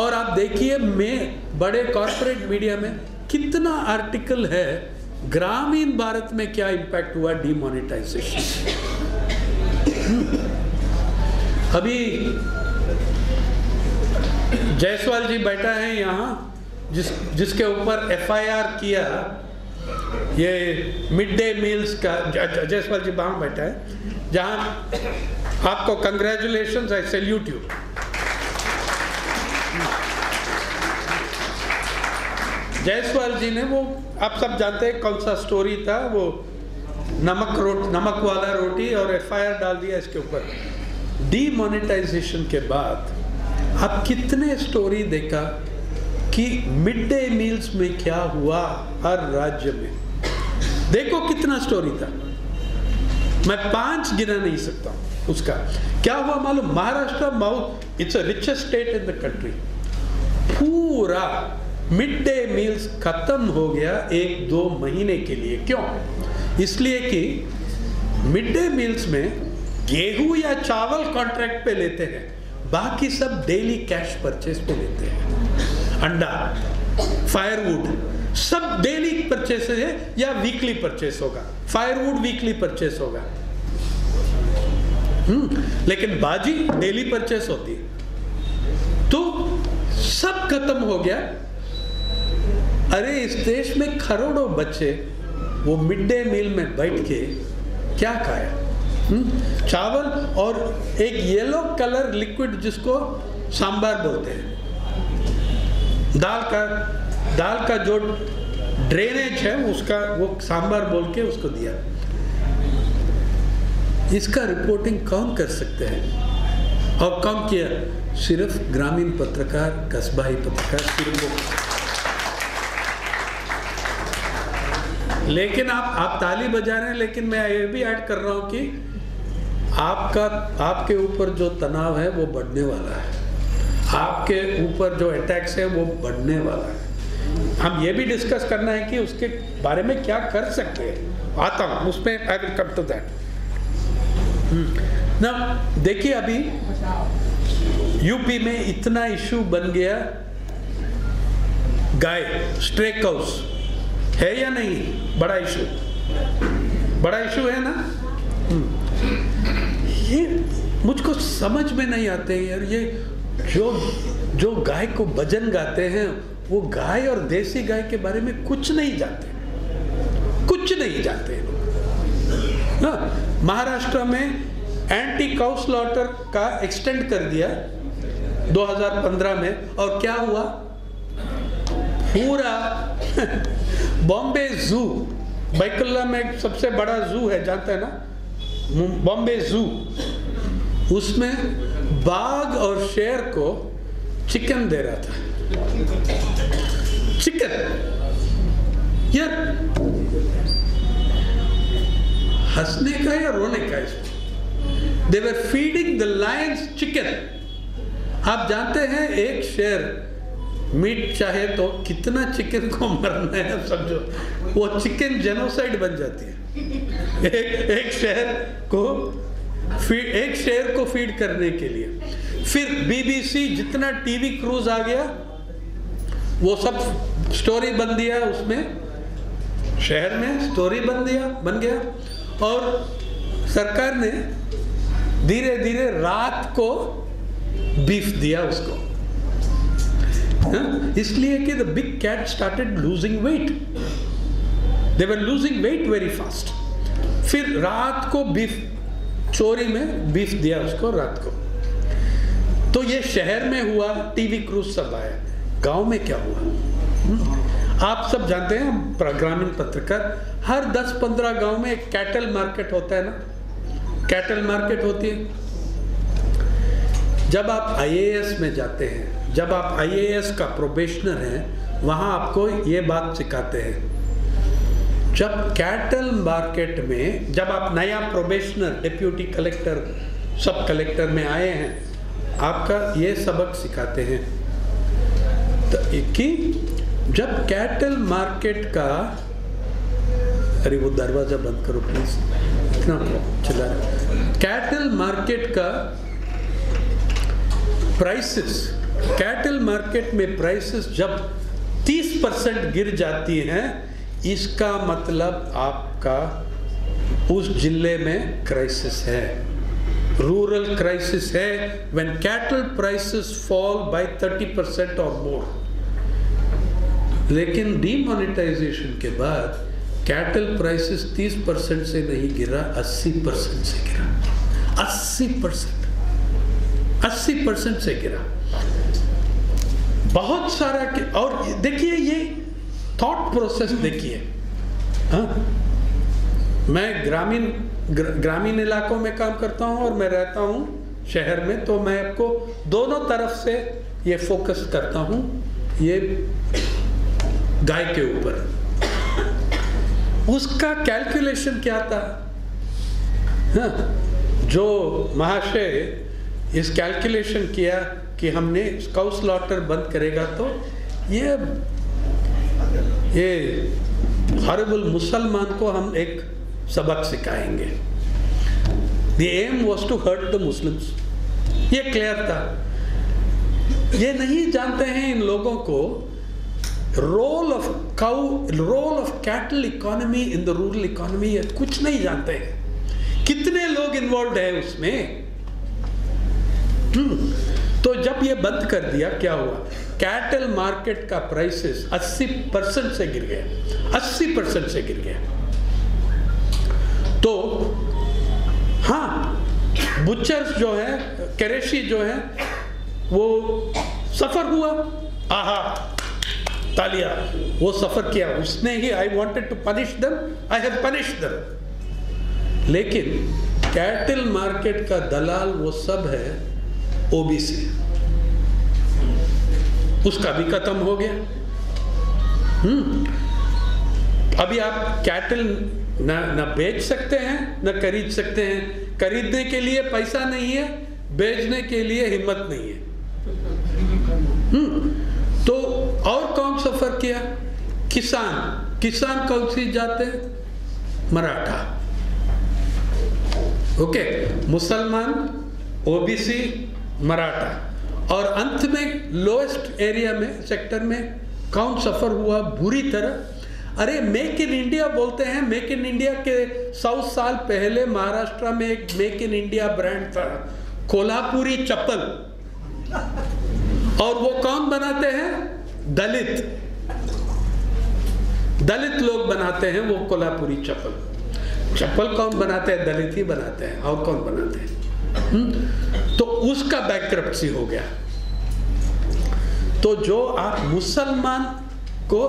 और आप देखिए, मैं बड़े कॉरपोरेट मीडिया में कितना आर्टिकल है, ग्रामीण भारत में क्या इंपैक्ट हुआ डीमोनेटाइजेशन अभी जायसवाल जी बैठा है यहाँ जिस, जिसके ऊपर एफआईआर किया, ये मिड डे मील्स का जायसवाल जी वहाँ बैठा है, जहाँ आपको congratulation I salute you Jaiswal ji ने वो, आप सब जानते हैं कौन सा स्टोरी था, वो नमक रोट, नमक वाला रोटी और एफआईआर डाल दिया इसके ऊपर। डीमोनेटाइजेशन के बाद आप कितने स्टोरी देखा? कि मिड डे मील्स में क्या हुआ हर राज्य में। देखो कितना स्टोरी था। मैं पाँच गिना नहीं सकता उसका। क्या हुआ मालूम? Maharashtra mouth it's a richest state in the country पूरा मिड डे मील्स खत्म हो गया एक दो महीने के लिए। क्यों? इसलिए कि मिड डे मील्स में गेहूँ या चावल कॉन्ट्रैक्ट पे लेते हैं, बाकी सब डेली कैश परचेज पे लेते हैं। अंडा फायरवुड सब डेली परचेस है या वीकली परचेस होगा? फायरवुड वीकली परचेस होगा। हम्म लेकिन बाजी डेली परचेस होती है। तो सब खत्म हो गया। अरे, इस देश में करोड़ों बच्चे वो मिड डे मील में बैठ के क्या खाया हम्म? चावल और एक येलो कलर लिक्विड जिसको सांबार बोलते हैं। दाल का दाल का जो ड्रेनेज है, उसका, वो सांबर बोल के उसको दिया। इसका रिपोर्टिंग कौन कर सकते हैं? और कौन किया? सिर्फ़ ग्रामीण पत्रकार कस्बाई पत्रकार, सिर्फ़ वो। लेकिन आप आप ताली बजा रहे हैं, लेकिन मैं ये भी ऐड कर रहा हूँ कि आपका, आपके ऊपर जो तनाव है, वो बढ़ने वाला है। आपके ऊपर जो अटैक्स है, वो बढ़ने वाला है। हम ये भी डिस्कस करना है कि उसके बारे में क्या कर सकते हैं। आता हूँ, उसमें I will come to that ना, देखिए अभी यूपी में इतना इशू बन गया, गाय स्ट्रे काउस है या नहीं? बड़ा इशू बड़ा इशू है ना? ये मुझको समझ में नहीं आते यार, ये जो जो गाय को भजन गाते हैं वो गाय और देसी गाय के बारे में कुछ नहीं जानते। कुछ नहीं जानते हाँ, महाराष्ट्र में एंटी काउ स्लॉटर का एक्सटेंड कर दिया 2015 में और क्या हुआ? पूरा बॉम्बे जू बैकुल्ला में सबसे बड़ा जू है जानते हैं ना? बॉम्बे जू। उसमें बाघ और शेर को चिकन दे रहा था। चिकन। यार हंसने का या रोने का इसमें they were feeding the lions chicken आप जानते हैं, एक शेर मीट चाहे तो कितना चिकन को मरना है समझो। वो चिकन जेनोसाइड बन जाती है। एक एक शेर को फ़ीड एक शेर को फ़ीड करने के लिए। फिर बीबीसी जितना टीवी क्रूज आ गया, वो सब स्टोरी बन दिया उसमें। शहर में स्टोरी बन दिया, बन गया। और सरकार ने धीरे धीरे रात को बीफ दिया उसको। इसलिए कि the big cat started losing weight they were losing weight very fast फिर रात को बीफ चोरी में बीफ दिया उसको रात को। तो ये शहर में हुआ, टीवी क्रूज सब आया। गाँव में क्या हुआ? आप सब जानते हैं ग्रामीण पत्रकार, हर 10-15 गाँव में एक कैटल मार्केट होता है ना? कैटल मार्केट होती है। जब आप आईएएस में जाते हैं, जब आप आईएएस का प्रोबेशनर हैं, वहाँ आपको ये बात सिखाते हैं। जब कैटल मार्केट में, जब आप नया probationer deputy collector sub collector में आए हैं, आपका ये सबक सिखाते हैं। तो कि जब कैटल मार्केट का, अरे वो दरवाज़ा बंद करो प्लीज़ इतना चला कैटल मार्केट का प्राइसेस कैटल मार्केट में प्राइसेस जब 30 परसेंट गिर जाती हैं इसका मतलब आपका उस ज़िले में क्राइसिस है। रूरल क्राइसिस है। When cattle prices fall by 30 percent और मोर लेकिन डीमोनेटाइजेशन के बाद कैटल प्राइसेस 30 परसेंट से नहीं गिरा 80 परसेंट से गिरा। 80 परसेंट 80 परसेंट से गिरा। बहुत सारा और देखिए ये थॉट प्रोसेस देखिए। हाँ? मैं ग्रामीण ग्र, ग्रामीण इलाकों में काम करता हूँ और मैं रहता हूँ शहर में तो मैं आपको दोनों तरफ़ से ये फोकस करता हूँ ये गाय के ऊपर। उसका कैलकुलेशन क्या था? हाँ, जो महाशय इस कैलकुलेशन किया कि हमने काउ स्लॉटर बंद करेगा तो ये ये हॉरेबल मुसलमान को हम एक सबक सिखाएँगे। The aim was to hurt the Muslims ये क्लियर था। ये नहीं जानते हैं इन लोगों को role of cow role of cattle economy in the rural economy ये कुछ नहीं जानते हैं। कितने लोग इन्वॉल्व है उसमें? हम्म, तो जब ये बंद कर दिया क्या हुआ? कैटल मार्केट का प्राइसेस 80 परसेंट से गिर गया। 80 परसेंट से गिर गया। तो हाँ बुचर्स जो है करेशी जो है वो सफ़र हुआ। आहा तालिया। वो सफ़र किया। उसने he I wanted to punish them I have punish दम लेकिन कैटल मार्केट का दलाल वो सब है ओबीसी उसका भी खत्म हो गया। हम्म। अभी आप कैटल न न बेच सकते हैं, न खरीद सकते हैं। खरीदने के लिए पैसा नहीं है, बेचने के लिए हिम्मत नहीं है। हम्म। तो और कौन सफ़र किया? किसान। किसान कौन सी जाते? मराठा। ओके। मुसलमान, ओबीसी, मराठा। और अंत में लोएस्ट एरिया में सेक्टर में कौन सफ़र हुआ? बुरी तरह। अरे मेक इन इंडिया बोलते हैं। मेक इन इंडिया के सौ साल पहले महाराष्ट्र में एक मेक इन इंडिया ब्रांड था। कोल्हापुरी चप्पल। और वो कौन बनाते हैं? दलित। दलित लोग बनाते हैं वो कोल्हापुरी चप्पल। चप्पल कौन बनाते हैं? दलित ही बनाते हैं। और कौन बनाते हैं? तो उसका बैंक्रप्सी हो गया। तो जो आप मुसलमान को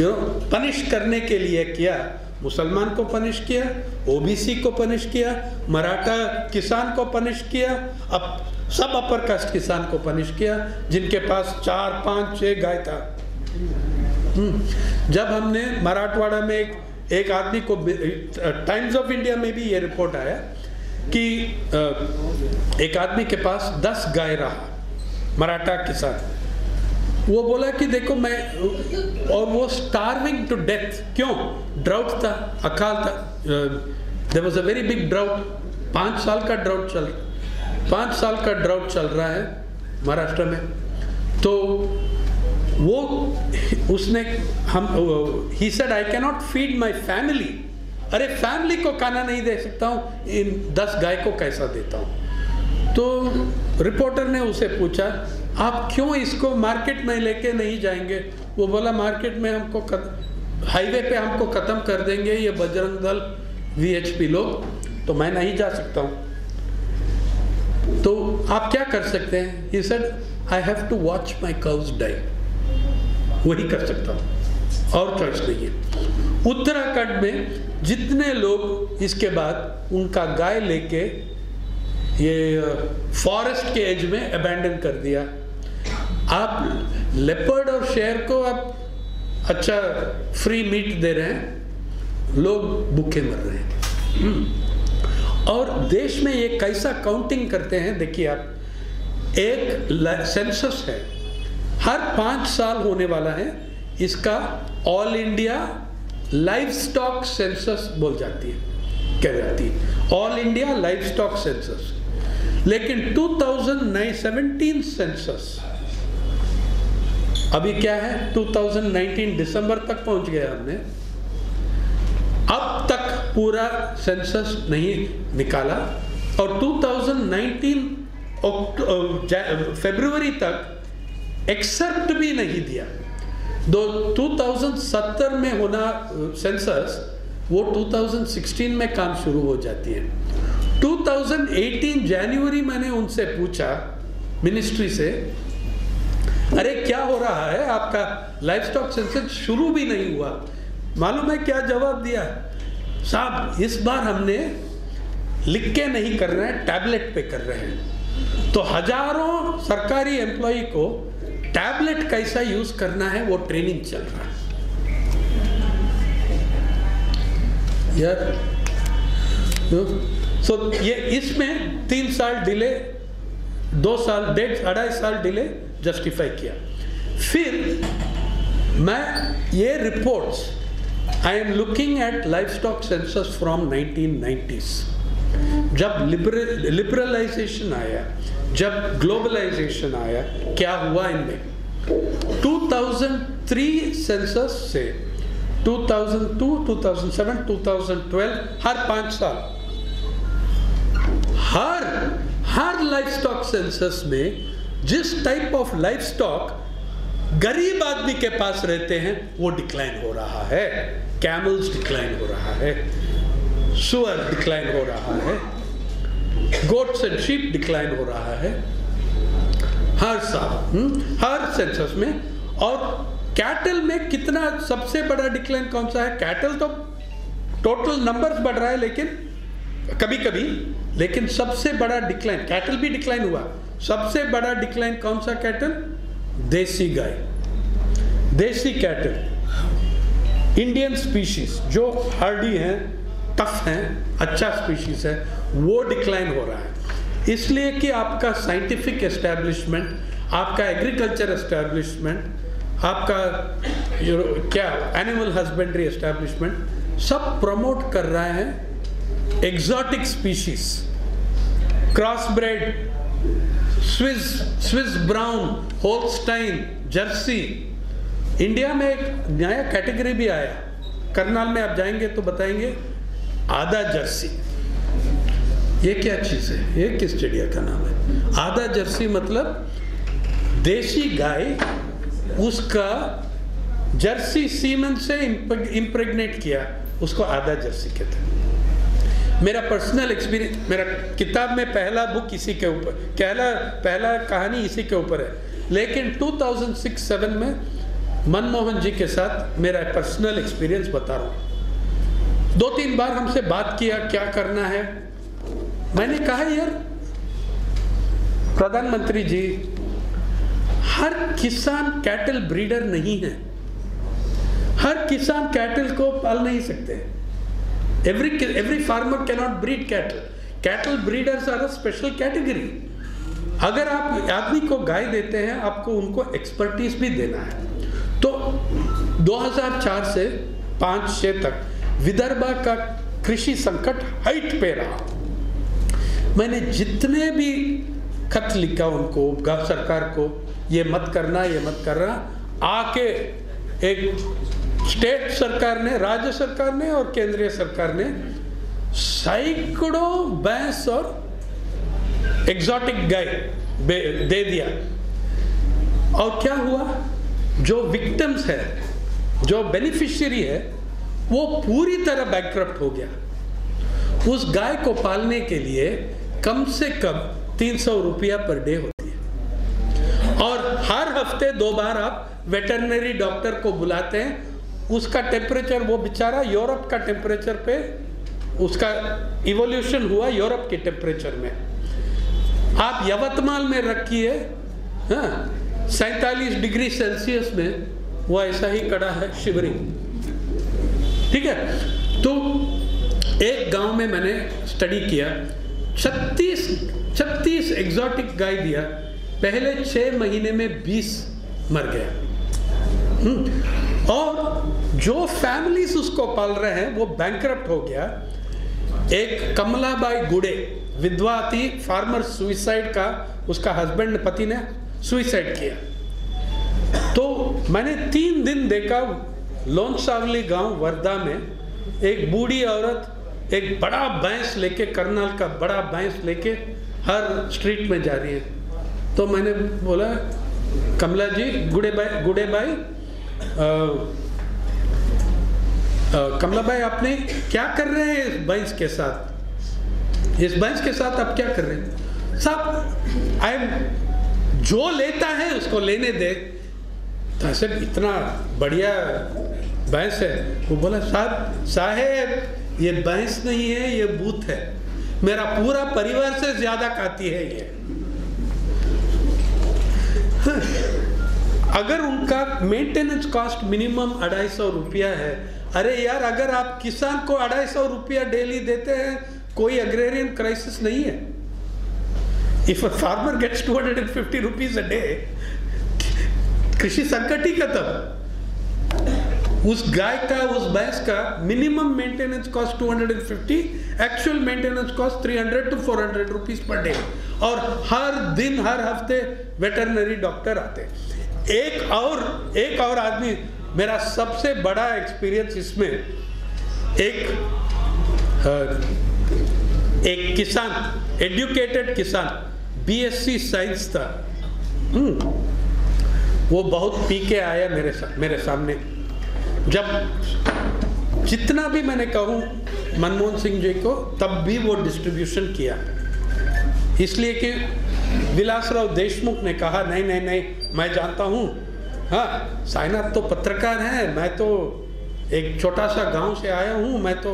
यू नो पनिश करने के लिए किया, मुसलमान को पनिश किया ओबीसी को पनिश किया, मराठा किसान को पनिश किया, अब सब अपर कास्ट किसान को पनिश किया, जिनके पास चार, पाँच, छह गाय था। जब हमने मराठवाड़ा में एक एक आदमी को टाइम्स ऑफ़ इंडिया में भी ये रिपोर्ट आया कि एक आदमी के पास दस गाय रहा, मराठा किसान वो बोला कि देखो मैं और वो स्टार्विंग टू डेथ क्यों? ड्राउट था, अकाल था। There was a very big drought पाँच साल का ड्राउट चल, पाँच साल का ड्राउट चल रहा है महाराष्ट्र में। तो वो, उसने, हम he said I cannot feed my family अरे फैमिली को खाना नहीं दे सकता हूँ, इन दस गाय को कैसा देता हूँ? तो रिपोर्टर ने उसे पूछा, आप क्यों इसको मार्केट में लेके नहीं जाएँगे? वो बोला मार्केट में हमको हाईवे पे हमको ख़त्म कर देंगे, ये बजरंग दल वीएचपी लोग तो मैं नहीं जा सकता हूँ। तो आप क्या कर सकते हैं? He said I have to watch my cows die वही कर सकता हूँ। और चॉइस नहीं है। उत्तराखंड में जितने लोग इसके बाद उनका गाय लेके ये फॉरेस्ट के एज में अबैंडन कर दिया। आप लेपर्ड और शेर को आप अच्छा फ्री मीट दे रहे हैं, लोग भूखे मर रहे हैं। और देश में ये कैसा काउंटिंग करते हैं, देखिए आप, एक सेंसस है। हर पाँच साल होने वाला है, इसका all India livestock census बोल जाती है, कह जाती है। All India livestock census लेकिन 2017 सेंसस अभी क्या है? 2019 दिसंबर तक पहुँच गया हमने। अब तक पूरा सेंसस नहीं निकाला। और 2019 फरवरी तक एक्सेप्ट भी नहीं दिया। दो 2070 में होना सेंसस वो 2016 में काम शुरू हो जाती है। 2018 जनवरी मैंने उनसे पूछा मिनिस्ट्री से, अरे, क्या हो रहा है? आपका लाइफ स्टॉक सेंसस शुरू भी नहीं हुआ। मालूम है क्या जवाब दिया? साहब, इस बार हमने लिख के नहीं कर रहे हैं टैबलेट पे कर रहे हैं। तो हज़ारों सरकारी एम्प्लॉय को टैबलेट कैसा यूज़ करना है, वो ट्रेनिंग चल रहा है। यार सो ये इसमें तीन साल डिले दो साल, डेढ़, अढ़ाई साल डिले जस्टिफाई किया। फिर मैं ये reports I am looking at livestock census from 1990s जब लिबरलाइजेशन आया जब ग्लोबलाइजेशन आया क्या हुआ इनमें? 2003 सेंसस से 2002, 2007, 2012 हर पाँच साल हर हर लाइफ स्टॉक सेंसस में जिस टाइप ऑफ़ लाइफ स्टॉक गरीब आदमी के पास रहते हैं वो डिक्लाइन हो रहा है। कैमल्स डिक्लाइन हो रहा है। सुअर डिक्लाइन हो रहा है। गोट्स एंड शीप डिक्लाइन हो रहा है। हर साल हम्म, हर सेंसस में। और कैटल में कितना सबसे बड़ा डिक्लाइन कौन सा है? कैटल तो टोटल नंबर्स बढ़ रहा है लेकिन कभी कभी लेकिन सबसे बड़ा डिक्लाइन कैटल भी डिक्लाइन हुआ। सबसे बड़ा डिक्लाइन कौन सा कैटल देसी गाय। देसी कैटल इंडियन स्पीशीज जो हार्डी हैं टफ हैं अच्छा स्पीशीज है, वो डिक्लाइन हो रहा है। इसलिए कि आपका साइंटिफिक एस्टेब्लिशमेंट आपका एग्रीकल्चर एस्टेब्लिशमेंट आपका क्या एनिमल हस्बेंड्री एस्टेब्लिशमेंट सब प्रमोट कर रहा है exotic species cross breed Swiss Swiss brown Holstein Jersey India में एक नया कैटेगरी भी आया। करनाल में आप जाएँगे तो बताएँगे। आधा जर्सी। ये क्या चीज़ है? ये किस चिड़िया का नाम है? आधा जर्सी मतलब देशी गाय उसका जर्सी सीमन से इम्प्रेग्नेट किया। उसको आधा जर्सी कहते हैं। मेरा पर्सनल एक्सपीरियंस, मेरा किताब में पहला बुक इसी के ऊपर, पहला पहला कहानी इसी के ऊपर है। लेकिन 2006-7 में मनमोहन जी के साथ मेरा पर्सनल एक्सपीरियंस बता रहा हूँ। दो तीन बार हमसे बात किया, क्या करना है? मैंने कहा, यार, प्रधानमंत्री जी, हर किसान कैटल ब्रीडर नहीं है। हर किसान कैटल को पाल नहीं सकते। Every every farmer cannot breed cattle cattle breeders are a special category अगर आप आदमी को गाय देते हैं, आपको उनको एक्सपर्टीज भी देना है। तो 2004 से 5 छः तक विदर्भ का कृषि संकट हाइट पे रहा। मैंने जितने भी खत लिखा उनको सरकार को, ये मत करना, ये मत करना, आके एक स्टेट सरकार ने, राज्य सरकार ने और केंद्रीय सरकार ने सैकड़ों बैंस और एग्जॉटिक गाय दे दिया। और क्या हुआ? जो विक्टिम्स है, जो बेनिफिशियरी है वो पूरी तरह बैकक्रप्ट हो गया। उस गाय को पालने के लिए कम से कम तीन सौ रुपया पर डे होती है। और हर हफ़्ते दो बार आप वेटरनरी डॉक्टर को बुलाते हैं, उसका टेम्परेचर वो बेचारा यूरोप का टेम्परेचर पे, उसका इवोल्यूशन हुआ यूरोप के टेम्परेचर में। आप यवतमाल में रखिए हाँ सैतालीस डिग्री सेल्सियस में, वो ऐसा ही कड़ा है, शिवरिंग। ठीक है? तो एक गाँव में मैंने स्टडी किया। छत्तीस छत्तीस एग्जॉटिक गाय दिया। पहले छह महीने में बीस मर गया। हम्म, और जो फैमिलीज़ उसको पाल रहे हैं वो बैंक हो गया। एक कमलाबाई गुड़े विधवा थी फार्मर सुइसाइड का उसका हस्बैंड पति ने सुइसाइड किया। तो मैंने तीन दिन देखा लोनसावली गाँव वर्धा में एक बूढ़ी औरत एक बड़ा भैंस लेके, करनाल का बड़ा भैंस लेके हर स्ट्रीट में जा रही है। तो मैंने बोला, कमला जी, गुड़े भाई गुड़े भाई कमला भाई, आपने क्या कर रहे हैं इस भैंस के साथ? इस भैंस के साथ आप क्या कर रहे हैं? साहब आई जो लेता है उसको लेने दे। तो ऐसे इतना बढ़िया भैंस है। वो बोला, साहब, साहेब, ये भैंस नहीं है, ये बूथ है। मेरा पूरा परिवार से ज़्यादा खाती है ये। अगर उनका मेंटेनेंस कॉस्ट मिनिमम अढ़ाई सौ रुपया है, अरे यार, अगर आप किसान को अढ़ाई सौ रुपया डेली देते हैं, कोई अग्रेरियन क्राइसिस नहीं है। If a farmer gets 250 rupees a day कृषि संकट ही खत्म। उस गाय का उस भैंस का minimum maintenance cost 250 actual maintenance cost 300 to 400 rupees per day और हर दिन हर हफ़्ते वेटरनरी डॉक्टर आते। एक और एक और आदमी मेरा सबसे बड़ा एक्सपीरियंस इसमें। एक एक किसान एजुकेटेड किसान बीएससी साइंस था। हम्म, वो बहुत पी के आया मेरे सा, मेरे सामने। जब जितना भी मैंने कहूँ मनमोहन सिंह जी को तब भी वो डिस्ट्रीब्यूशन किया। इसलिए कि विलासराव देशमुख ने कहा नहीं नहीं नहीं मैं जानता हूँ। हाँ साइनाथ तो पत्रकार हैं मैं तो एक छोटा सा गाँव से आया हूँ मैं तो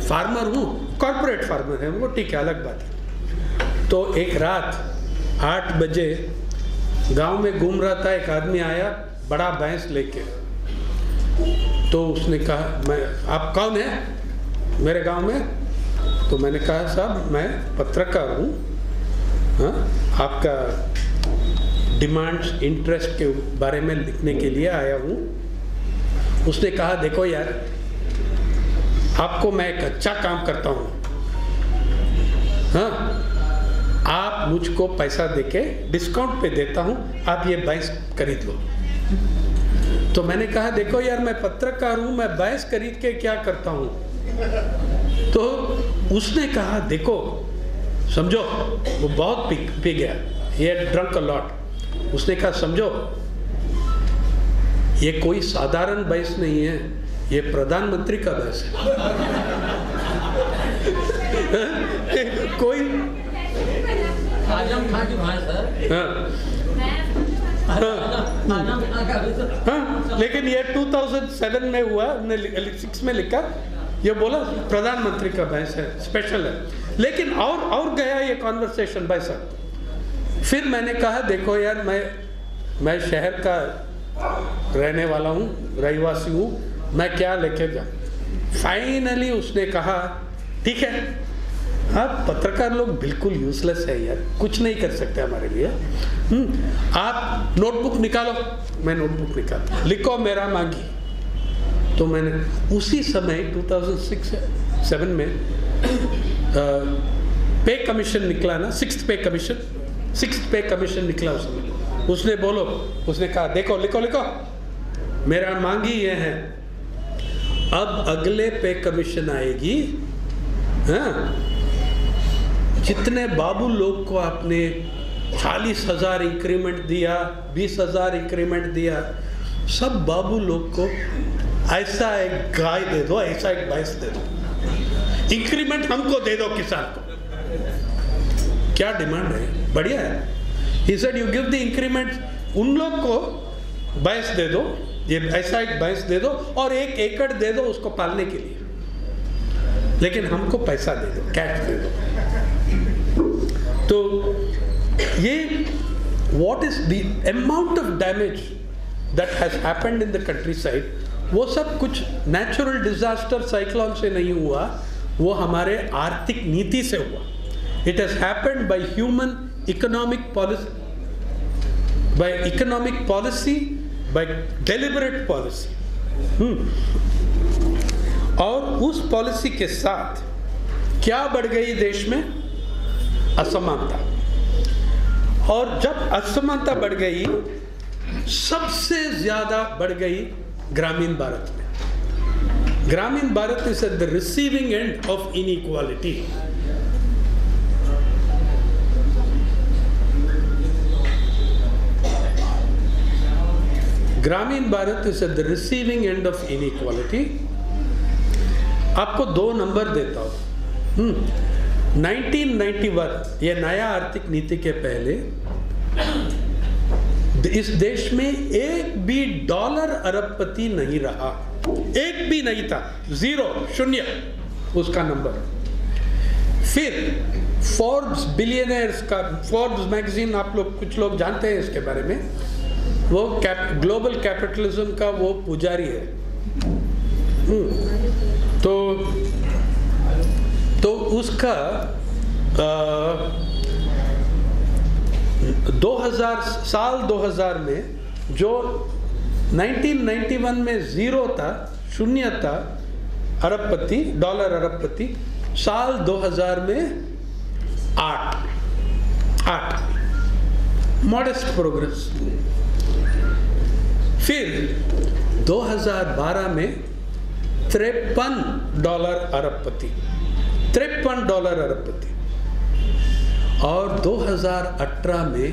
फार्मर हूँ कॉरपोरेट फार्मर है वो ठीक है अलग बात है। तो एक रात आठ बजे गाँव में घूम रहा था एक आदमी आया, बड़ा भैंस लेके। तो उसने कहा, मैं, आप कौन है? मेरे गाँव में? तो मैंने कहा, साहब, मैं पत्रकार हूँ। हाँ आपका डिमांड्स, इंटरेस्ट के बारे में लिखने के लिए आया हूँ। उसने कहा, देखो यार, आपको मैं एक अच्छा काम करता हूँ। हाँ आप मुझको पैसा देके डिस्काउंट पे देता हूँ आप ये भैंस खरीद। लो तो मैंने कहा देखो यार मैं पत्रकार हूँ मैं भैंस खरीद के क्या करता हूँ? तो उसने कहा देखो समझो वो बहुत पी, पी गया ये ड्रंक लॉट उसने कहा समझो ये कोई साधारण भैंस नहीं है ये प्रधानमंत्री का भैंस है। कोई आज़म खान की भैंस है। हाँ। हाँ, लेकिन ये 2007 में हुआ हमने सिक्स में लिखा। ये बोला प्रधानमंत्री का भैंस है स्पेशल है। लेकिन और और गया ये कॉन्वर्सेशन भाई साहब। फिर मैंने कहा देखो यार मैं मैं शहर का रहने वाला हूँ रहीवासी हूँ मैं क्या लेके जा फाइनली उसने कहा ठीक है हाँ पत्रकार लोग बिल्कुल यूजलेस है यार। कुछ नहीं कर सकते हमारे लिए। हम्म, आप नोटबुक निकालो। मैं नोटबुक निकाल लिखो मेरा मांगी। तो मैंने उसी समय 2006 सेवन में आ, पे कमीशन निकला ना सिक्स पे कमीशन सिक्स पे कमीशन निकला उसमें उसने बोलो उसने कहा देखो लिखो लिखो। मेरा मांगी ये है। अब अगले पे कमीशन आएगी हाँ जितने बाबू लोग को आपने चालीस हज़ार इंक्रीमेंट दिया, बीस हज़ार इंक्रीमेंट दिया, सब बाबू लोग को ऐसा एक गाय दे दो, ऐसा एक भैंस दे दो। इंक्रीमेंट हमको दे दो किसान को। क्या डिमांड है? बढ़िया है। He said you give the increment उन लोग को भैंस दे दो, ये ऐसा एक भैंस दे दो और एक एकड़ दे दो उसको पालने के लिए। लेकिन हमको पैसा दे दो कैश दे दो। तो ये what is the of damage that has has in the countryside वो सब कुछ नेचुरल डिजास्टर साइक्लोन से नहीं हुआ, वो हमारे आर्थिक नीति से हुआ। It has happened by human economic policy by economic policy by deliberate policy और उस पॉलिसी के साथ क्या बढ़ गई देश में? असमानता। और जब असमानता बढ़ गई, सबसे ज़्यादा बढ़ गई ग्रामीण भारत में। ग्रामीण Bharat is at the receiving end of inequality ग्रामीण Bharat is at the receiving end of inequality आपको दो नंबर देता हूँ। 1991 ये नया आर्थिक नीति के पहले इस देश में एक भी डॉलर अरबपति नहीं रहा। एक भी नहीं था। ज़ीरो शून्य उसका नंबर। फिर फोर्ब्स बिलियनर्स का फोर्ब्स मैगजीन आप लोग कुछ लोग जानते हैं इसके बारे में। वो कैप, ग्लोबल कैपिटलिज्म का वो पुजारी है। तो तो उसका आ, 2000 साल 2000 में जो 1991 में ज़ीरो था शून्य था अरबपति डॉलर अरबपति साल 2000 में आठ आठ। Modest progress. फिर 2012 में तिरपन डॉलर अरबपति। तिरपन डॉलर अरबपति और 2018 में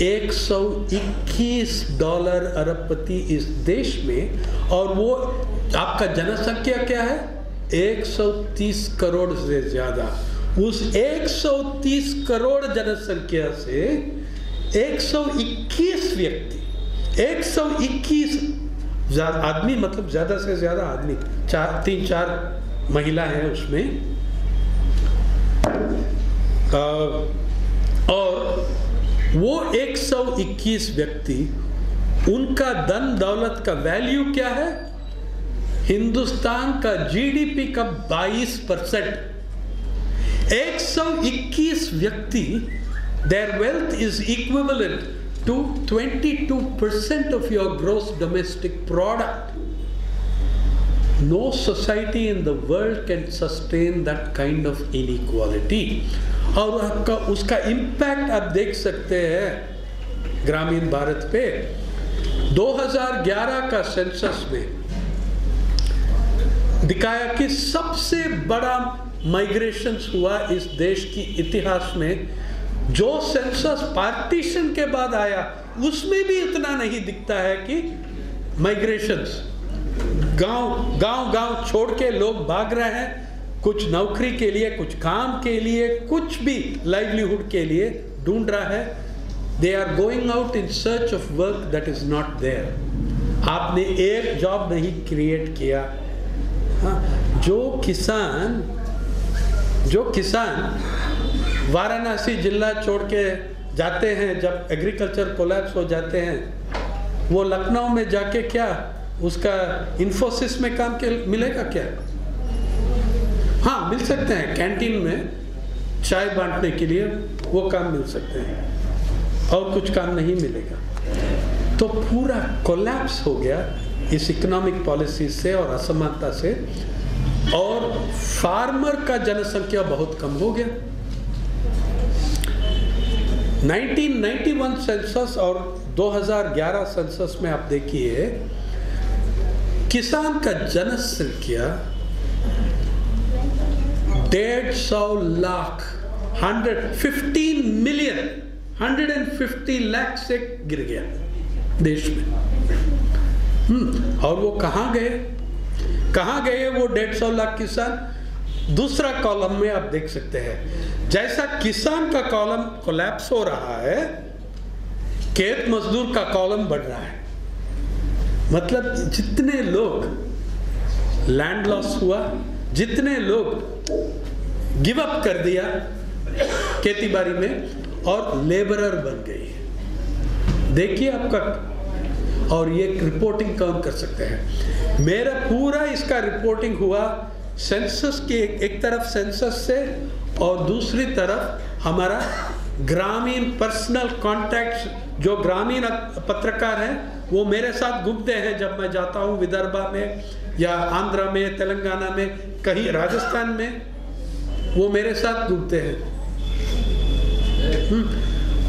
121 डॉलर अरबपति इस देश में, और वो आपका जनसंख्या क्या है? 130 करोड़ से ज़्यादा। उस 130 करोड़ जनसंख्या से 121 व्यक्ति 121 आदमी मतलब ज़्यादा से ज़्यादा आदमी, चार तीन चार महिला है उसमें और वो 121 व्यक्ति, उनका धन दौलत का वैल्यू क्या है? हिंदुस्तान का जीडीपी का 22 परसेंट। एक सौ इक्कीस व्यक्ति their wealth is equivalent to 22 percent of your gross domestic product no society in the world can sustain that kind of inequality और आपका उसका इम्पैक्ट आप देख सकते हैं ग्रामीण भारत पे। 2011 का सेंसस में दिखाया कि सबसे बड़ा माइग्रेशन हुआ इस देश की इतिहास में। जो सेंसस पार्टीशन के बाद आया, उसमें भी इतना नहीं दिखता है कि माइग्रेशन गाँव गाँव गाँव छोड़ के लोग भाग रहे हैं। कुछ नौकरी के लिए, कुछ काम के लिए, कुछ भी लाइवलीहुड के लिए ढूंढ रहा है। They are going out in search of work that is not there आपने एक जॉब नहीं क्रिएट किया। हाँ जो किसान जो किसान वाराणसी जिला छोड़ के जाते हैं, जब एग्रीकल्चर कोलैप्स हो जाते हैं, वो लखनऊ में जाके क्या उसका इंफोसिस में काम के, मिलेगा क्या? हाँ मिल सकते हैं। कैंटीन में चाय बांटने के लिए वो काम मिल सकते हैं। और कुछ काम नहीं मिलेगा। तो पूरा कोलैप्स हो गया इस इकोनॉमिक पॉलिसी से और असमानता से। और फार्मर का जनसंख्या बहुत कम हो गया। 1991 सेंसस और 2011 सेंसस में आप देखिए, किसान का जनसंख्या डेढ़ सौ lakh hundred fifteen million hundred and fifty lakh से गिर गया देश में। हम्म और वो कहाँ गए? कहाँ गए वो डेढ़ सौ लाख किसान? दूसरा कॉलम में आप देख सकते हैं। जैसा किसान का कॉलम कोलैप्स हो रहा है, खेत मजदूर का कॉलम बढ़ रहा है। मतलब जितने लोग लैंड लॉस हुआ, जितने लोग गिव अप कर दिया खेती बाड़ी में और लेबरर बन गई। देखिए आपका और ये रिपोर्टिंग कौन कर सकते हैं? मेरा पूरा इसका रिपोर्टिंग हुआ सेंसस के एक तरफ़ सेंसस से और दूसरी तरफ़ हमारा ग्रामीण पर्सनल कॉन्टैक्ट जो ग्रामीण पत्रकार हैं वो मेरे साथ घूमते हैं जब मैं जाता हूँ विदर्भा में या आंध्र में तेलंगाना में कहीं राजस्थान में वो मेरे साथ घूमते हैं। हम्म,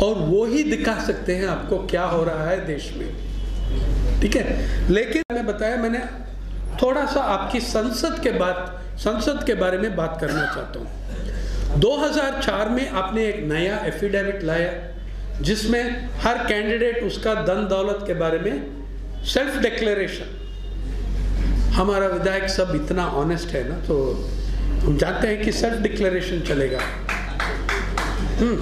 और वो ही दिखा सकते हैं आपको क्या हो रहा है देश में। ठीक है? लेकिन मैंने बताया मैंने थोड़ा सा आपकी संसद के बाद संसद के बारे में बात करना चाहता हूँ। 2004 में आपने एक नया एफिडेविट लाया। जिसमें हर कैंडिडेट उसका धन दौलत के बारे में सेल्फ डिक्लेरेशन। हमारा विधायक सब इतना ऑनेस्ट है ना तो हम जानते हैं कि सेल्फ डिक्लेरेशन चलेगा। हम्म,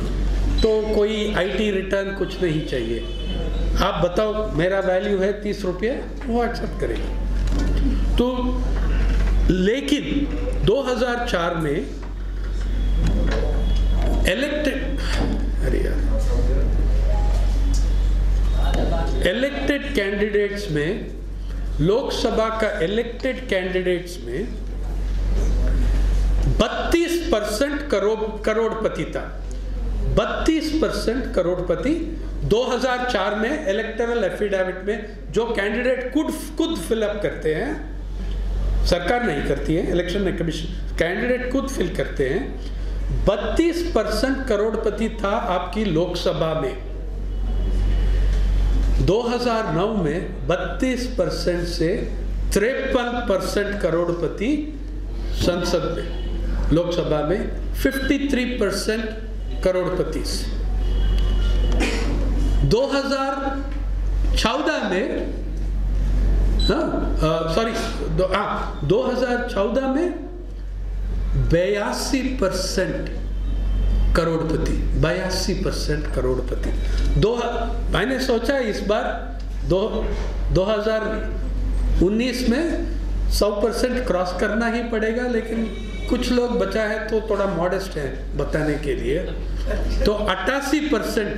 तो कोई आईटी रिटर्न कुछ नहीं चाहिए। आप बताओ मेरा वैल्यू है तीस रुपये वो एक्सेप्ट करेगा। तो लेकिन 2004 में इलेक्टेड अरे यार। इलेक्टेड कैंडिडेट्स में लोकसभा का इलेक्टेड कैंडिडेट्स में 32 परसेंट करोड़, करोड़पति था। 32 परसेंट करोड़पति 2004 में इलेक्टरल एफिडेविट में जो कैंडिडेट खुद खुद फिलअप करते हैं, सरकार नहीं करती है इलेक्शन कमीशन कैंडिडेट खुद फिल करते हैं 32 परसेंट करोड़पति था आपकी लोकसभा में। 2009 में 32 परसेंट से तिरपन परसेंट करोड़पति संसद में लोकसभा में 53 परसेंट करोड़पति से। 2014 में हाँ सॉरी दो, हज़ार 2014 में बयासी परसेंट करोड़पति, बयासी परसेंट करोड़पति। दो मैंने सोचा इस बार दो 2019 में 100 परसेंट क्रॉस करना ही पड़ेगा, लेकिन कुछ लोग बचा है तो थोड़ा मॉडेस्ट है बताने के लिए। तो 88 परसेंट,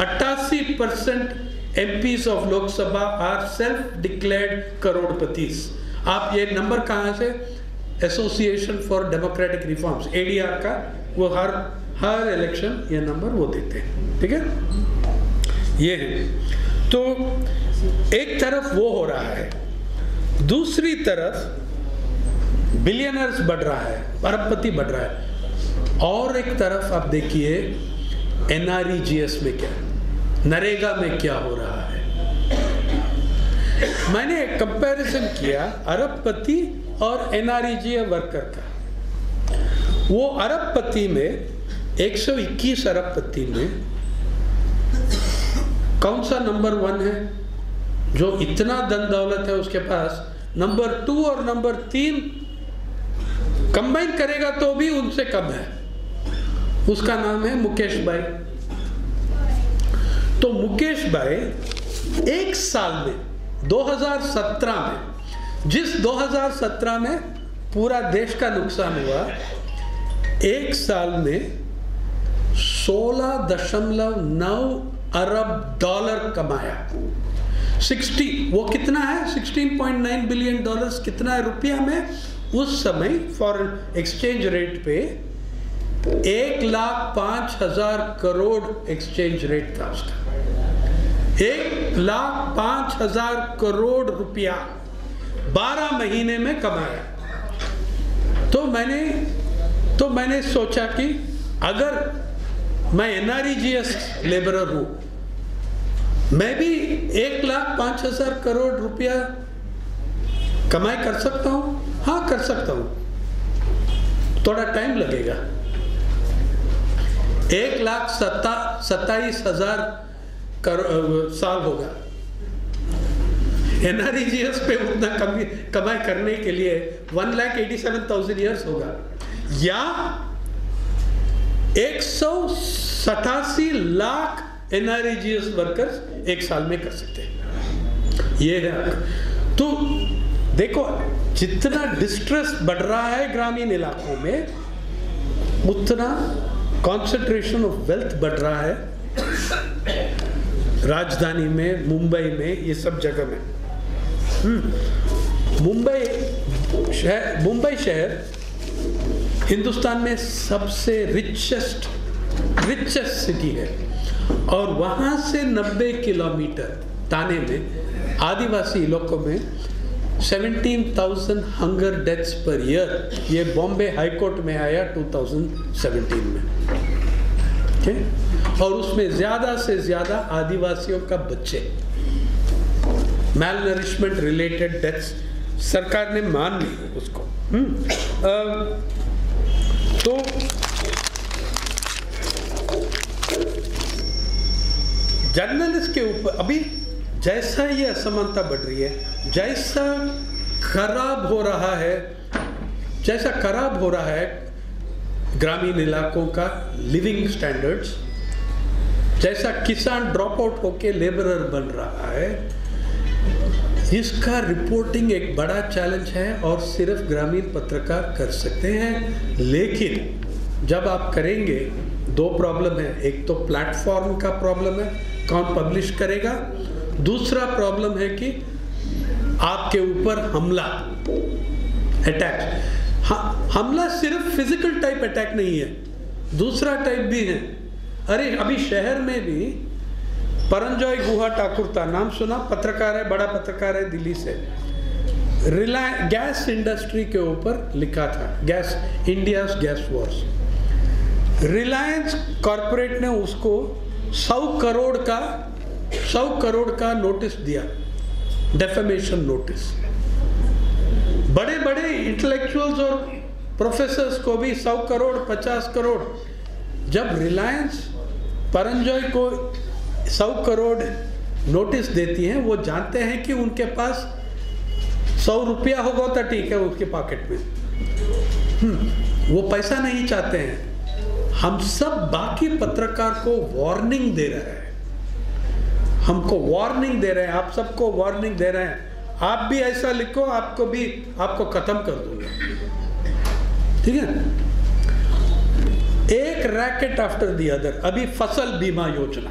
अट्ठासी percent M of Lok Sabha are self declared करोड़पति आप ये नंबर कहाँ से? Association for democratic reforms ADR का, वो हर हर इलेक्शन ये नंबर वो देते हैं, ठीक है? ये है। तो एक तरफ़ वो हो रहा है, दूसरी तरफ़ बिलियनर्स बढ़ रहा है, अरबपति बढ़ रहा है। और एक तरफ़ आप देखिए एनआरईजीएस में क्या, नरेगा में क्या हो रहा है। मैंने कंपैरिजन किया, अरबपति और एनआरईजी वर्कर का। वो अरबपति में 121 अरबपति में कौन सा नंबर वन है? जो इतना धन दौलत है उसके पास, नंबर टू और नंबर तीन कंबाइन करेगा तो भी उनसे कम है। उसका नाम है मुकेश भाई। तो मुकेश भाई एक साल में 2017 में, जिस 2017 में पूरा देश का नुकसान हुआ, एक साल में सोलह दशमलव नौ अरब डॉलर कमाया। 60 वो कितना है? 16.9 बिलियन डॉलर्स कितना है रुपया में उस समय फॉरेन एक्सचेंज रेट पे एक लाख पाँच हज़ार करोड़ एक्सचेंज रेट था उसका। एक लाख पाँच हज़ार करोड़ रुपया बारह महीने में कमाया। तो मैंने तो मैंने सोचा कि अगर मैं एनआरईजीएस लेबरर हूँ। मैं भी एक लाख पाँच हज़ार करोड़ रुपया कमाई कर सकता हूँ। हाँ कर सकता हूँ। थोड़ा टाइम लगेगा। एक लाख सत्ता, सत्ताईस हज़ार साल होगा। एनआरईजीएस पे उतना कमी, कमाई करने के लिए one lakh eighty seven thousand years होगा। या एक सौ सतासी लाख एनआरजीएस वर्कर्स एक साल में कर सकते हैं। ये है तो देखो, जितना डिस्ट्रेस बढ़ रहा है ग्रामीण इलाकों में, उतना कॉन्सेंट्रेशन ऑफ़ वेल्थ बढ़ रहा है राजधानी में, मुंबई में, ये सब जगह में। मुंबई शहर मुंबई शहर हिंदुस्तान में सबसे रिचेस्ट रिचेस्ट सिटी है। और वहाँ से 90 किलोमीटर ताने में आदिवासी इलाकों में 17,000 हंगर डेथ्स पर ईयर ये बॉम्बे हाईकोर्ट में आया 2017 में। ठीक? और उसमें ज़्यादा से ज़्यादा आदिवासियों का बच्चे। मैल नरिशमेंट रिलेटेड डेथ्स सरकार ने मान ली उसको। हम्म, तो जर्नलिस्ट के ऊपर, अभी जैसा ये असमानता बढ़ रही है, जैसा खराब हो रहा है, जैसा खराब हो रहा है ग्रामीण इलाकों का लिविंग स्टैंडर्ड्स जैसा किसान ड्रॉप आउट होके लेबरर बन रहा है इसका रिपोर्टिंग एक बड़ा चैलेंज है और सिर्फ़ ग्रामीण पत्रकार कर सकते हैं, लेकिन जब आप करेंगे, दो प्रॉब्लम है, एक तो प्लेटफॉर्म का प्रॉब्लम है, कौन पब्लिश करेगा? दूसरा प्रॉब्लम है कि आपके ऊपर हमला अटैक हमला सिर्फ़ फ़िज़िकल टाइप अटैक नहीं है, दूसरा टाइप भी है। अरे, अभी शहर में भी परंजॉय गुहा ठाकुर था। नाम सुना, पत्रकार है, बड़ा पत्रकार है, दिल्ली से। रिलायंस गैस इंडस्ट्री के ऊपर लिखा था। Gas India gas wars. Reliance corporate ने उसको सौ करोड़ का, सौ करोड़ का नोटिस दिया। डेफेमेशन नोटिस बड़े बड़े इंटेलेक्चुअल्स और प्रोफेसर्स को भी सौ करोड़, पचास करोड़। जब रिलायंस परंजॉय को सौ करोड़ नोटिस देती हैं वो जानते हैं कि उनके पास सौ रुपया होगा तो ठीक है उसके पॉकेट में। हम्म, वो पैसा नहीं चाहते हैं। हम सब बाकी पत्रकार को वार्निंग दे रहे हैं। हमको वार्निंग दे रहे हैं आप सबको वार्निंग दे रहे हैं। आप भी ऐसा लिखो आपको भी आपको खत्म कर दूँगा। ठीक है? एक रैकेट आफ्टर दी अदर अभी फ़सल बीमा योजना।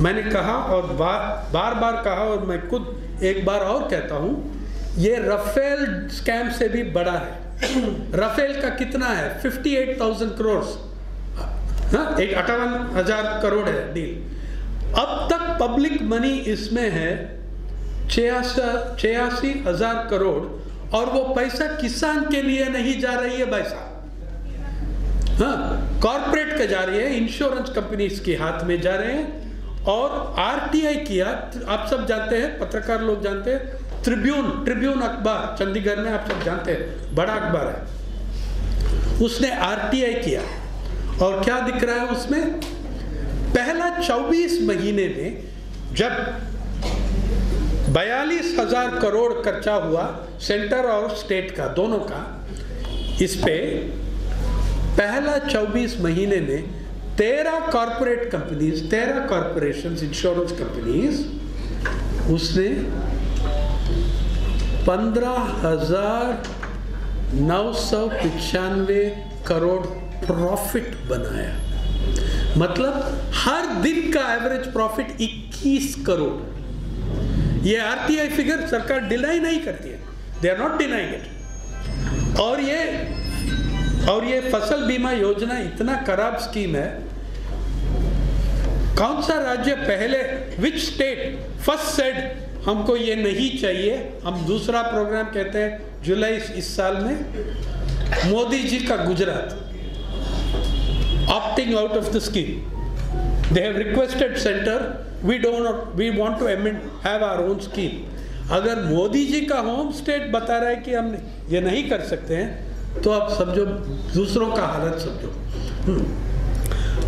मैंने कहा और बार बार बार कहा और मैं खुद एक बार और कहता हूँ ये रफेल स्कैम से भी बड़ा है। रफेल का कितना है? 58,000 करोड़ हाँ एक अठावन हज़ार करोड़ है डील अब तक पब्लिक मनी इसमें है छियासी हज़ार करोड़ और वो पैसा किसान के लिए नहीं जा रही है भाई साहब। हाँ कॉरपोरेट के जा रही है इंश्योरेंस कंपनीज़ के हाथ में जा रहे हैं। और आरटीआई किया आप सब जानते हैं, पत्रकार लोग जानते हैं ट्रिब्यून ट्रिब्यून अखबार, चंडीगढ़ में आप सब जानते हैं, बड़ा अखबार है। उसने आरटीआई किया। और क्या दिख रहा है उसमें? पहला 24 महीने में जब बयालीस हज़ार करोड़ खर्चा हुआ, सेंटर और स्टेट का, दोनों का, इस पे पहला 24 महीने में तेरह कॉरपोरेट कंपनीज़ तेरह कॉरपोरेशन इंश्योरेंस कंपनीज़ उसने पंद्रह हज़ार नौ सौ पिचानवे करोड़ प्रॉफिट बनाया। मतलब हर दिन का एवरेज प्रॉफिट 21 करोड़। ये आरटीआई फिगर सरकार डिनाई नहीं करती है। They are not denying it और ये और ये फ़सल बीमा योजना इतना खराब स्कीम है कौन सा राज्य पहले विच स्टेट फ़र्स्ट सेड हमको ये नहीं चाहिए हम दूसरा प्रोग्राम कहते हैं, जुलाई इस साल में, मोदी जी का Gujarat. Opting out of the scheme they have requested centre we don't we want to have our own scheme अगर मोदी जी का होम स्टेट बता रहा है कि हम ये नहीं कर सकते हैं तो आप समझो, दूसरों का हालत समझो। हम्म।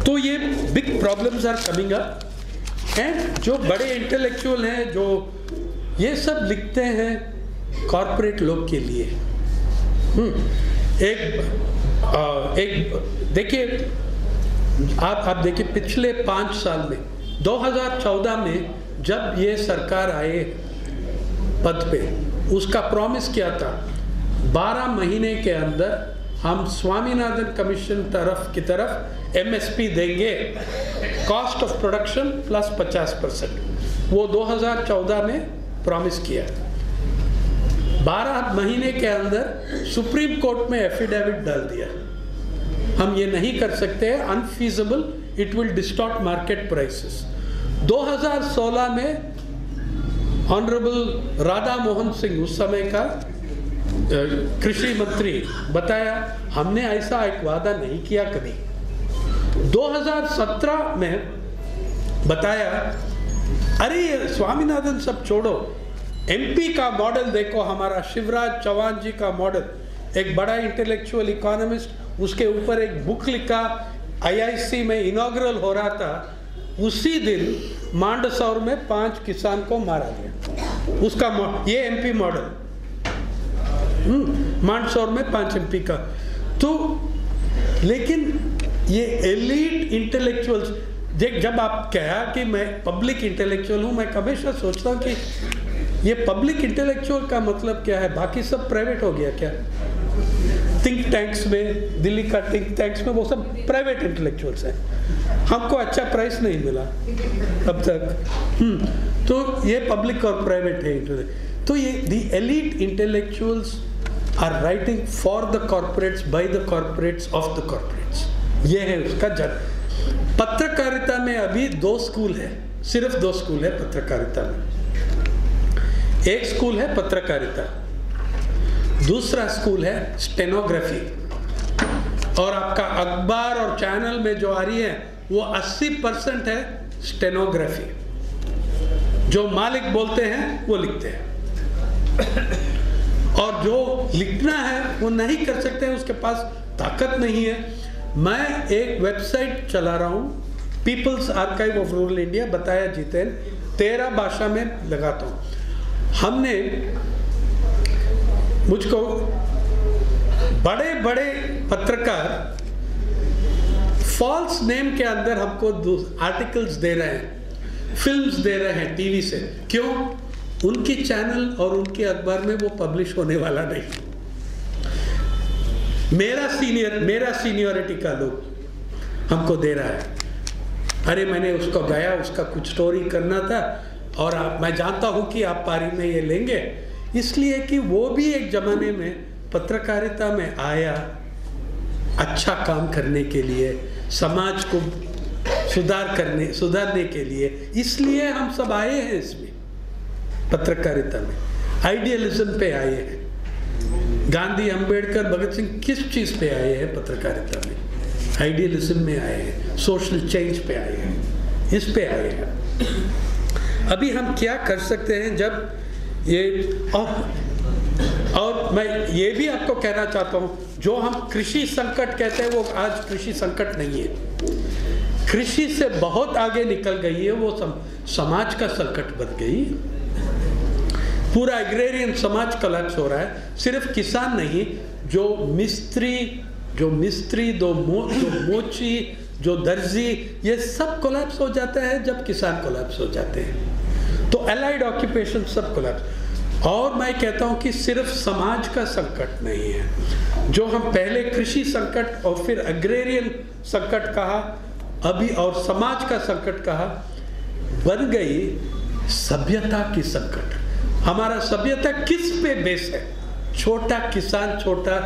तो ये big problems are coming up and जो बड़े इंटेलेक्चुअल हैं जो ये सब लिखते हैं कॉरपोरेट लोग के लिए। हम्म, एक आ, एक देखिए आप आप देखिए पिछले पाँच साल में 2014 में जब ये सरकार आए पद पे उसका प्रॉमिस क्या था? 12 महीने के अंदर हम स्वामीनाथन कमीशन तरफ़ की तरफ़ एमएसपी देंगे। Cost of production plus 50 percent. वो 2014 में प्रॉमिस किया। 12 महीने के अंदर सुप्रीम कोर्ट में एफिडेविट डाल दिया। हम ये नहीं कर सकते unfeasible it will distort market prices 2016 में ऑनरेबल राधा मोहन सिंह उस समय का कृषि मंत्री बताया, हमने ऐसा एक वादा नहीं किया कभी। 2017 में बताया, अरे स्वामीनाथन सब छोड़ो एमपी का मॉडल देखो, हमारा शिवराज चौहान जी का मॉडल एक बड़ा इंटेलेक्चुअल इकोनॉमिस्ट उसके ऊपर एक बुक लिखा आईआईसी में इनॉग्रल हो रहा था, उसी दिन मांडसौर में पाँच किसान को मारा गया। उसका ये एमपी मॉडल मांडसौर में पाँच एमपी का। तो लेकिन ये एलिट इंटेलेक्चुअल्स जब आप कहा कि मैं पब्लिक इंटेलेक्चुअल हूँ मैं हमेशा सोचता हूँ कि ये पब्लिक इंटेलेक्चुअल का मतलब क्या है? बाकी सब प्राइवेट हो गया क्या? थिंक टैंक्स में दिल्ली का थिंक टैंक्स में वो सब प्राइवेट इंटेलेक्चुअल्स हैं। हमको अच्छा प्राइस नहीं मिला अब तक। हम्म, तो ये पब्लिक और प्राइवेट है। तो ये the elite intellectuals are writing for the corporates by the corporates of the corporates ये है उसका जन पत्रकारिता में अभी दो स्कूल है। सिर्फ़ दो स्कूल है पत्रकारिता में। एक स्कूल है पत्रकारिता। दूसरा स्कूल है स्टेनोग्राफी और आपका अखबार और चैनल में जो आ रही है, वो 80 परसेंट है स्टेनोग्राफी जो मालिक बोलते हैं, वो लिखते हैं। और जो लिखना है, वो नहीं कर सकते हैं, उसके पास ताकत नहीं है। मैं एक वेबसाइट चला रहा हूँ, people's archive of rural India, बताया जीतेन तेरह भाषा में लगाता हूँ। हमने मुझको बड़े बड़े पत्रकार फॉल्स नेम के अंदर हमको आर्टिकल्स दे रहे हैं, फिल्म्स दे रहे हैं टीवी से। क्यों? उनकी चैनल और उनके अखबार में वो पब्लिश होने वाला नहीं। मेरा सीनियर मेरा सीनियरिटी का लोग हमको दे रहा है। अरे मैंने उसको गया उसका कुछ स्टोरी करना था और आप, मैं जानता हूँ कि आप पारी में ये लेंगे। इसलिए कि वो भी एक जमाने में पत्रकारिता में आया अच्छा काम करने के लिए समाज को सुधार करने सुधारने के लिए। इसलिए हम सब आए हैं इसमें। पत्रकारिता में। आइडियलिज्म पे आए हैं। गांधी अंबेडकर भगत सिंह किस चीज़ पे आए हैं पत्रकारिता में? आइडियलिज्म में आए हैं सोशल चेंज पे आए हैं। इस पे आए हैं। अभी हम क्या कर सकते हैं जब ये और और मैं ये भी आपको कहना चाहता हूँ जो हम कृषि संकट कहते हैं वो आज कृषि संकट नहीं है। कृषि से बहुत आगे निकल गई है वो सम, समाज का संकट बन गई। पूरा एग्रेरियन समाज कलेप्स हो रहा है। सिर्फ़ किसान नहीं जो मिस्त्री जो मिस्त्री दो मो, जो मोची जो दर्जी ये सब कोलैप्स हो जाता है जब किसान कोलैप्स हो जाते हैं। तो अलाइड ऑक्यूपेशन सब कोलैप्स और मैं कहता हूँ कि सिर्फ़ समाज का संकट नहीं है। जो हम पहले कृषि संकट और फिर अग्रेरियन संकट कहा अभी और समाज का संकट कहा बन गई सभ्यता की संकट। हमारा सभ्यता किस पे बेस है? छोटा किसान, छोटा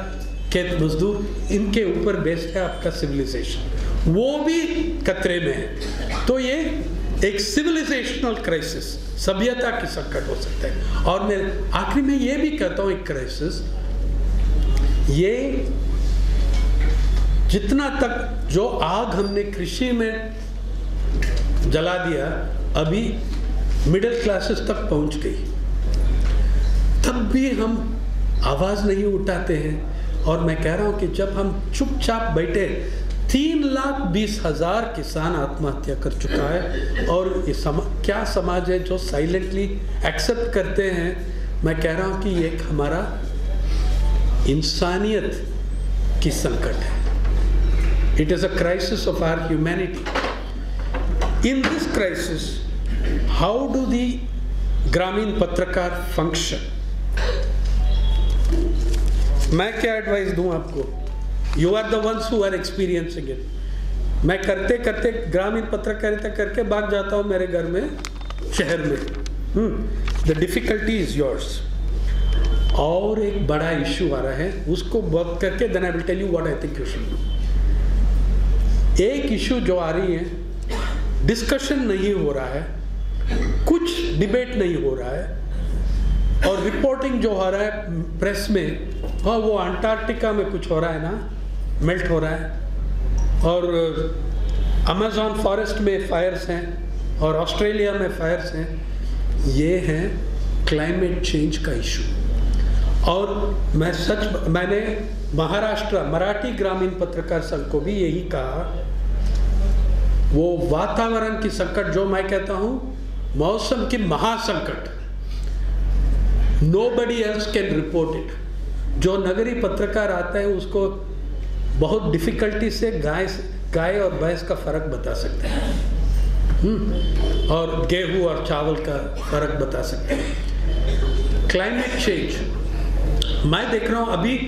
खेत मजदूर, इनके ऊपर बेस्ड है आपका सिविलाइजेशन वो भी खतरे में है। तो ये एक सिविलाइजेशनल क्राइसिस सभ्यता की संकट हो सकता है। और मैं आखिरी में ये भी कहता हूँ, एक क्राइसिस ये जितना तक जो आग हमने कृषि में जला दिया, अभी मिडिल क्लासेस तक पहुँच गई। तब भी हम आवाज़ नहीं उठाते हैं। और मैं कह रहा हूँ कि जब हम चुपचाप बैठे तीन लाख बीस हज़ार किसान आत्महत्या कर चुका है। और ये समा, क्या समाज है जो साइलेंटली एक्सेप्ट करते हैं? मैं कह रहा हूँ कि ये एक हमारा इंसानियत की संकट है। It is a crisis of our humanity in this crisis how do the ग्रामीण पत्रकार फ़ंक्शन मैं क्या एडवाइस दूँ आपको? You are the ones who are experiencing it मैं करते करते ग्रामीण पत्रकारिता करके भाग जाता हूँ मेरे घर में, शहर में। द डिफिकल्टी इज़ योर्स और एक बड़ा इश्यू आ रहा है, उसको वर्क करके then I will tell you what I think you should एक इश्यू जो आ रही है डिस्कशन नहीं हो रहा है, कुछ डिबेट नहीं हो रहा है, और रिपोर्टिंग जो हो रहा है प्रेस में हाँ वो अंटार्कटिका में कुछ हो रहा है ना, मेल्ट हो रहा है। और अमेजोन फॉरेस्ट में फायर्स हैं और ऑस्ट्रेलिया में फायर्स हैं। ये हैं क्लाइमेट चेंज का इशू और मैं सच, मैंने महाराष्ट्र, मराठी ग्रामीण पत्रकार संघ को भी यही कहा, वो वातावरण की संकट, जो मैं कहता हूँ, मौसम की महासंकट। Nobody else can report it जो नगरी पत्रकार आता है उसको बहुत डिफिकल्टी से गाय गाय और भैंस का फ़र्क बता सकते हैं। हम्म, और गेहूँ और चावल का फ़र्क बता सकते हैं। क्लाइमेट चेंज मैं देख रहा हूँ अभी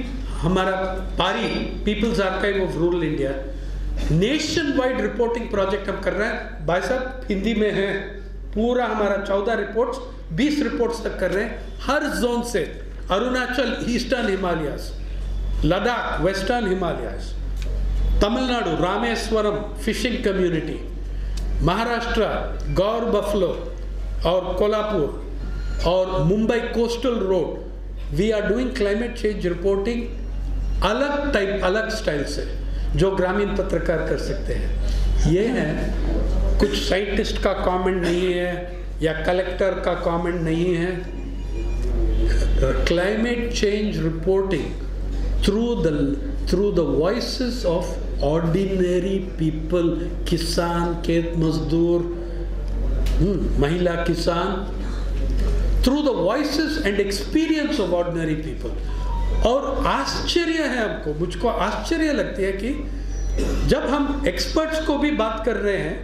हमारा PARI people's archive of rural India nationwide reporting project हम कर रहे हैं। भाई साहब हिंदी में है पूरा हमारा चौदह रिपोर्ट्स बीस रिपोर्ट्स तक कर रहे हैं। हर जोन से Arunachal eastern Himalayas Ladakh western Himalayas Tamil Nadu Rameswaram fishing community Maharashtra gaur buffalo और कोल्हापुर और Mumbai coastal road we are doing climate change reporting अलग टाइप अलग स्टाइल से, जो ग्रामीण पत्रकार कर सकते हैं। ये है, कुछ साइंटिस्ट का कमेंट नहीं है, या कलेक्टर का कमेंट नहीं है। Climate change reporting through the through the voices of ordinary people किसान खेत मजदूर महिला किसान through the voices and experience of ordinary people और आश्चर्य है हमको, मुझको आश्चर्य लगती है कि जब हम एक्सपर्ट्स को भी बात कर रहे हैं,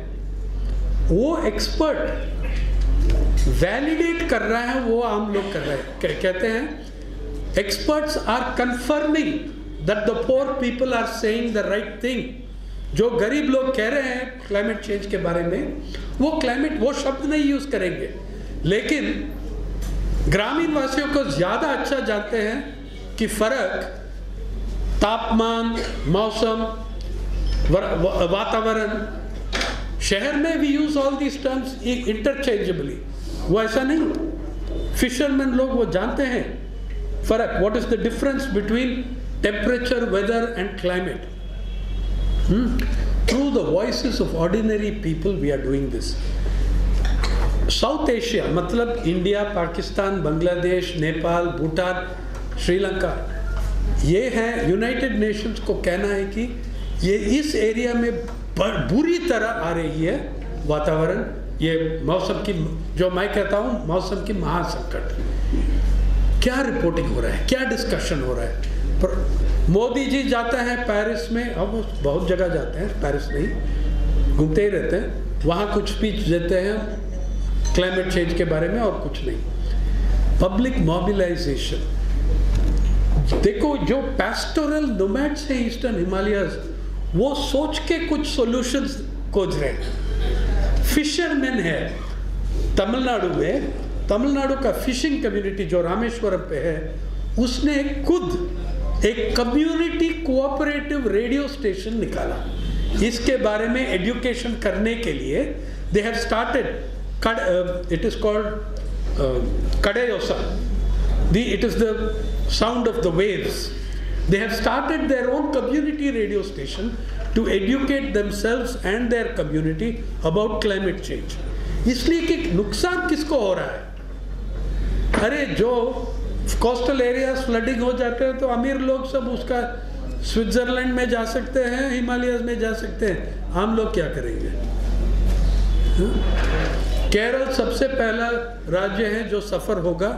वो एक्सपर्ट वैलिडेट कर रहा है, वो आम लोग कर रहे हैं। कह- कहते हैं experts are confirming that the poor people are saying the right thing जो गरीब लोग कह रहे हैं क्लाइमेट चेंज के बारे में, वो क्लाइमेट वो शब्द नहीं यूज़ करेंगे। लेकिन ग्रामीण वासियों को ज़्यादा अच्छा जानते हैं कि फ़र्क तापमान, मौसम वातावरण, शहर में भी use all these terms interchangeably वो ऐसा नहीं। फिशरमैन लोग वो जानते हैं फ़र्क। What is the difference between temperature weather and climate through the voice of ordinary people we are doing this South Asia मतलब इंडिया पाकिस्तान बांग्लादेश नेपाल भूटान श्रीलंका ये है यूनाइटेड नेशंस को कहना है कि ये इस एरिया में बुरी तरह आ रही है वातावरण। ये मौसम की, जो मैं कहता हूँ, मौसम की महासंकट। क्या रिपोर्टिंग हो रहा है? क्या डिस्कशन हो रहा है? पर मोदी जी जाता है पेरिस में, अब बहुत जगह जाते हैं पेरिस नहीं, घूमते ही रहते हैं। वहाँ कुछ स्पीच देते हैं क्लाइमेट चेंज के बारे में और कुछ नहीं। पब्लिक मोबिलाइजेशन देखो, जो पेस्टोरल नोमैड्स हैं ईस्टर्न हिमालयस वो सोच के कुछ सॉल्यूशंस खोज रहे हैं। फिशरमैन है। तमिलनाडु में, तमिलनाडु का फिशिंग कम्युनिटी जो रामेश्वरम पे है, उसने खुद एक कम्युनिटी कोऑपरेटिव रेडियो स्टेशन निकाला। इसके बारे में एजुकेशन करने के लिए they have started it is called कडेयोसा the, it is the sound of the waves they have started their own community radio station to educate themselves and their community about climate change. इसलिए कि नुकसान किसको हो रहा है? अरे जो coastal areas flooding हो जाते हैं तो अमीर लोग सब उसका स्विट्जरलैंड में जा सकते हैं हिमालयस में जा सकते हैं। हम लोग क्या करेंगे? हाँ? केरल सबसे पहला राज्य है जो सफ़र होगा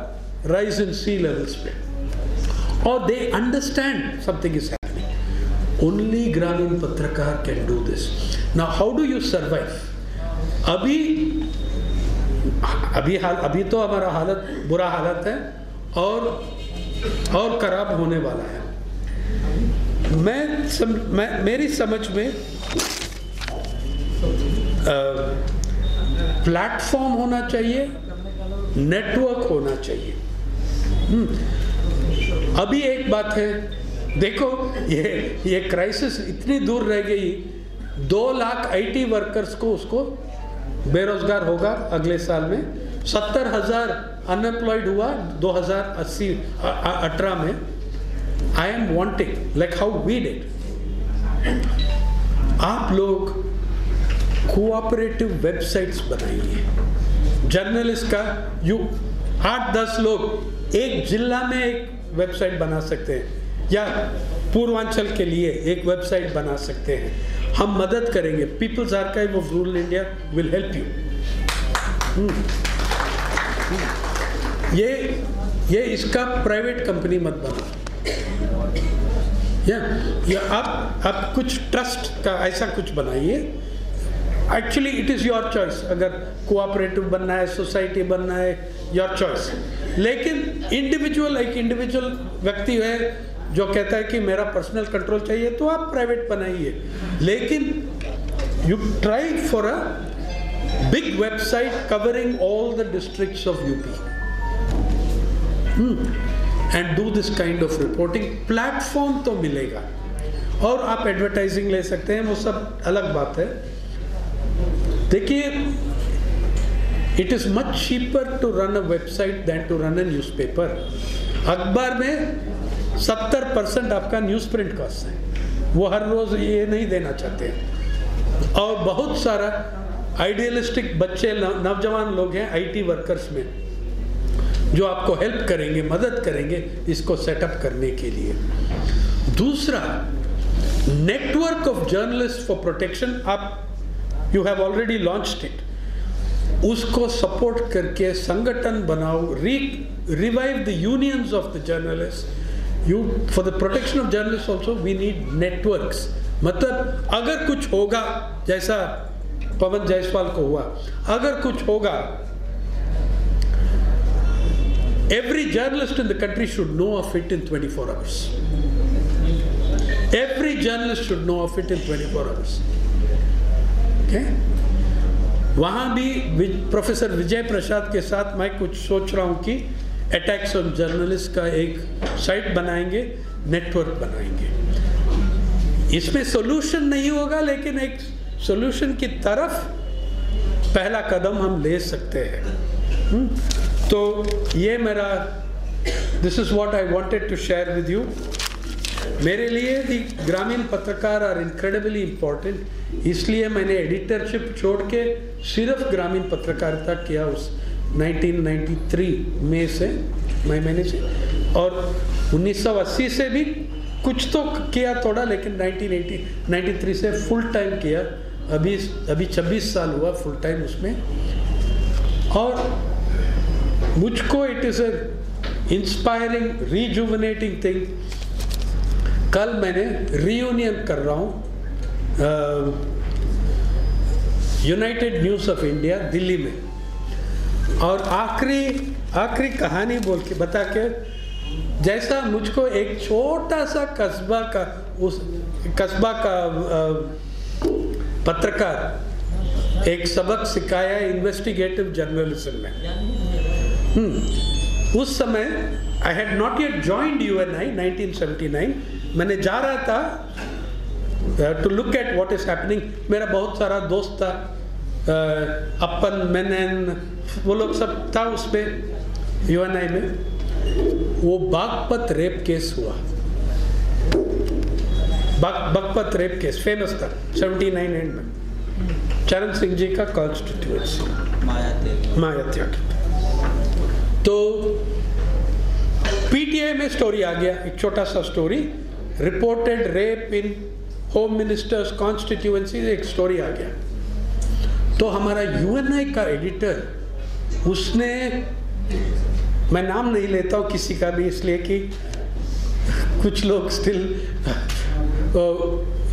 राइज इन सी लेवल्स पे। और they understand something is only ग्रामीण पत्रकार can do this now how do you survive अभी अभी हाल अभी तो हमारा हालत बुरा हालत है और और खराब होने वाला है। मैं, सम, मैं मेरी समझ में प्लेटफॉर्म होना चाहिए नेटवर्क होना चाहिए। हम्म, अभी एक बात है देखो, ये ये क्राइसिस इतनी दूर रह गई, दो लाख आईटी वर्कर्स को उसको बेरोजगार होगा अगले साल में। सत्तर हज़ार अनएम्प्लॉयड हुआ 2080 अठारह में। I am wanting like how we did आप लोग कोऑपरेटिव वेबसाइट्स बनाइए। जर्नलिस्ट का यू आठ दस लोग एक जिला में एक वेबसाइट बना सकते हैं। या पूर्वांचल के लिए एक वेबसाइट बना सकते हैं। हम मदद करेंगे। People's archive of rural India will help you ये ये इसका प्राइवेट कंपनी मत बना। या या आप आप कुछ ट्रस्ट का ऐसा कुछ बनाइए। Actually it is your choice अगर कोऑपरेटिव बनना है सोसाइटी बनना है योर चॉइस लेकिन इंडिविजुअल एक इंडिविजुअल व्यक्ति है जो कहता है कि मेरा पर्सनल कंट्रोल चाहिए तो आप प्राइवेट बनाइए। लेकिन you try for a big website covering all the districts of UP and do this kind of reporting platform तो मिलेगा। और आप एडवर्टाइजिंग ले सकते हैं, वो सब अलग बात है। देखिए it is much cheaper to run a website than to run a newspaper अखबार में सत्तर परसेंट आपका न्यूज़ प्रिंट कॉस्ट है। वो हर रोज़ ये नहीं देना चाहते। और बहुत सारा आइडियलिस्टिक बच्चे नौजवान लोग हैं आईटी वर्कर्स में, जो आपको हेल्प करेंगे, मदद करेंगे इसको सेटअप करने के लिए। दूसरा network of journalist for protection आप you have already launched it उसको सपोर्ट करके संगठन बनाओ re revive the unions of the journalist you for the protection of journalist also we need networks मतलब अगर कुछ होगा, जैसा पवन जायसवाल को हुआ, अगर कुछ होगा, every journalist in the country should know of it in 24 hours. Every journalist should know of it in 24 hours. Okay? वहाँ भी प्रोफेसर विजय प्रसाद के साथ मैं कुछ सोच रहा हूँ कि अटैक्स ऑन जर्नलिस्ट का एक साइट बनाएँगे नेटवर्क बनाएँगे। इसमें सोल्यूशन नहीं होगा, लेकिन एक सोल्यूशन की तरफ़ पहला कदम हम ले सकते हैं। तो ये मेरा this is what I wanted to share with you मेरे लिए दी ग्रामीण पत्रकार आर इनक्रेडिबली इंपॉर्टेंट इसलिए मैंने एडिटरशिप छोड़ के सिर्फ़ ग्रामीण पत्रकारिता किया उस 1993 में से, मई महीने से, और 1980 से भी कुछ तो किया थोड़ा, लेकिन 1980 93 से फुल टाइम किया। अभी अभी 26 साल हुआ फुल टाइम उसमें। और मुझको it is a inspiring rejuvenating thing कल मैंने रीयूनियन कर रहा हूँ United News of India Delhi में। और आखिरी आखिरी कहानी बोल के बता के, जैसा मुझको एक छोटा सा कस्बा का, उस कस्बा का पत्रकार एक सबक सिखाया इन्वेस्टिगेटिव जर्नलिज्म में Hmm. उस समय I had not yet joined U N I 1979 मैंने जा रहा था to look at what is happening मेरा बहुत सारा दोस्त था अपन, मैनन वो लोग सब था उस पर यू एन आई में। वो बागपत रेप केस हुआ। बाग बागपत रेप केस फ़ेमस था 79 एंड में। चरण सिंह जी का कॉन्स्टिट्यूएंसी माया त्याग तो पीटीआई में स्टोरी आ गया एक छोटा सा story reported rape in home minister's constituency एक स्टोरी आ गया। तो हमारा यूएनआई का एडिटर उसने, मैं नाम नहीं लेता हूँ किसी का भी, इसलिए कि कुछ लोग स्टिल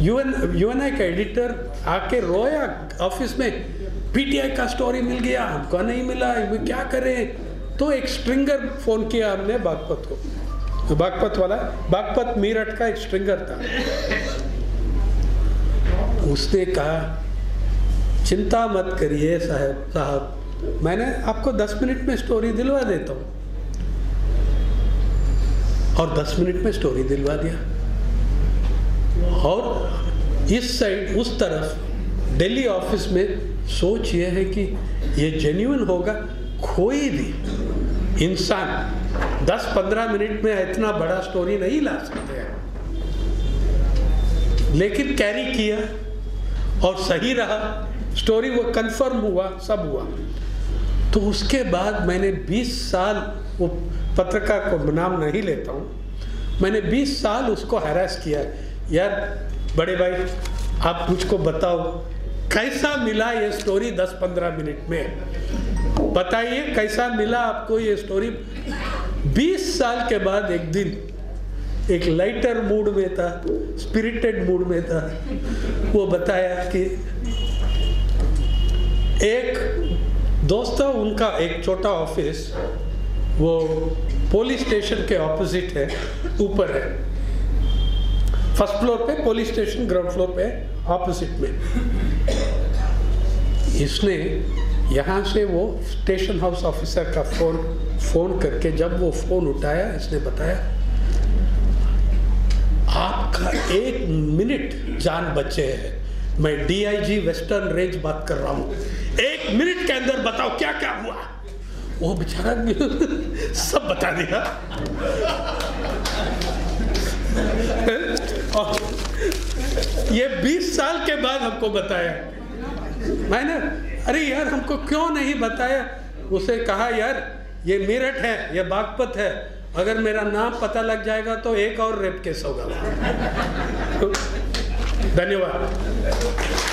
यूएन यूएनआई का एडिटर आके रोया ऑफ़िस में पीटीआई का स्टोरी मिल गया, हमको नहीं मिला क्या करें? तो एक स्ट्रिंगर फ़ोन किया हमने बागपत को। बागपत वाला, बागपत मीरठ का एक स्ट्रिंगर था। उसने कहा, चिंता मत करिए साहब साहब मैंने आपको 10 मिनट में स्टोरी दिलवा देता हूँ। और 10 मिनट में स्टोरी दिलवा दिया। और इस साइड उस तरफ़, दिल्ली ऑफ़िस में सोच ये है कि ये जेन्यून होगा, कोई भी इंसान 10-15 मिनट में इतना बड़ा स्टोरी नहीं ला सकते हैं। लेकिन कैरी किया और सही रहा। स्टोरी वो कंफर्म हुआ, सब हुआ। तो उसके बाद मैंने 20 साल वो पत्रकार को नाम नहीं लेता हूँ। मैंने 20 साल उसको हैरास किया यार, बड़े भाई, आप मुझको बताओ, कैसा मिला ये स्टोरी 10-15 मिनट में? बताइए, कैसा मिला आपको ये स्टोरी 20 साल के बाद एक दिन, एक लाइटर मूड में था स्पिरिटेड मूड में था। वो बताया कि एक दोस्त उनका एक छोटा ऑफ़िस, वो पुलिस स्टेशन के ऑपोजिट है, ऊपर है। फ़र्स्ट फ्लोर पे पुलिस स्टेशन ग्राउंड फ्लोर पे ऑपोजिट में। इसने, यहाँ से वो स्टेशन हाउस ऑफिसर का फ़ोन फ़ोन करके जब वो फ़ोन उठाया, इसने बताया, आपका एक मिनट जान बचे है। मैं डीआईजी वेस्टर्न रेंज बात कर रहा हूँ। एक मिनट के अंदर बताओ क्या क्या हुआ? वो बेचारा सब बता दिया। और ये 20 साल के बाद हमको बताया। मैंने, अरे यार, हमको क्यों नहीं बताया? उसे कहा, यार, ये मेरठ है, ये बागपत है। अगर मेरा नाम पता लग जाएगा तो एक और रेप केस होगा। धन्यवाद।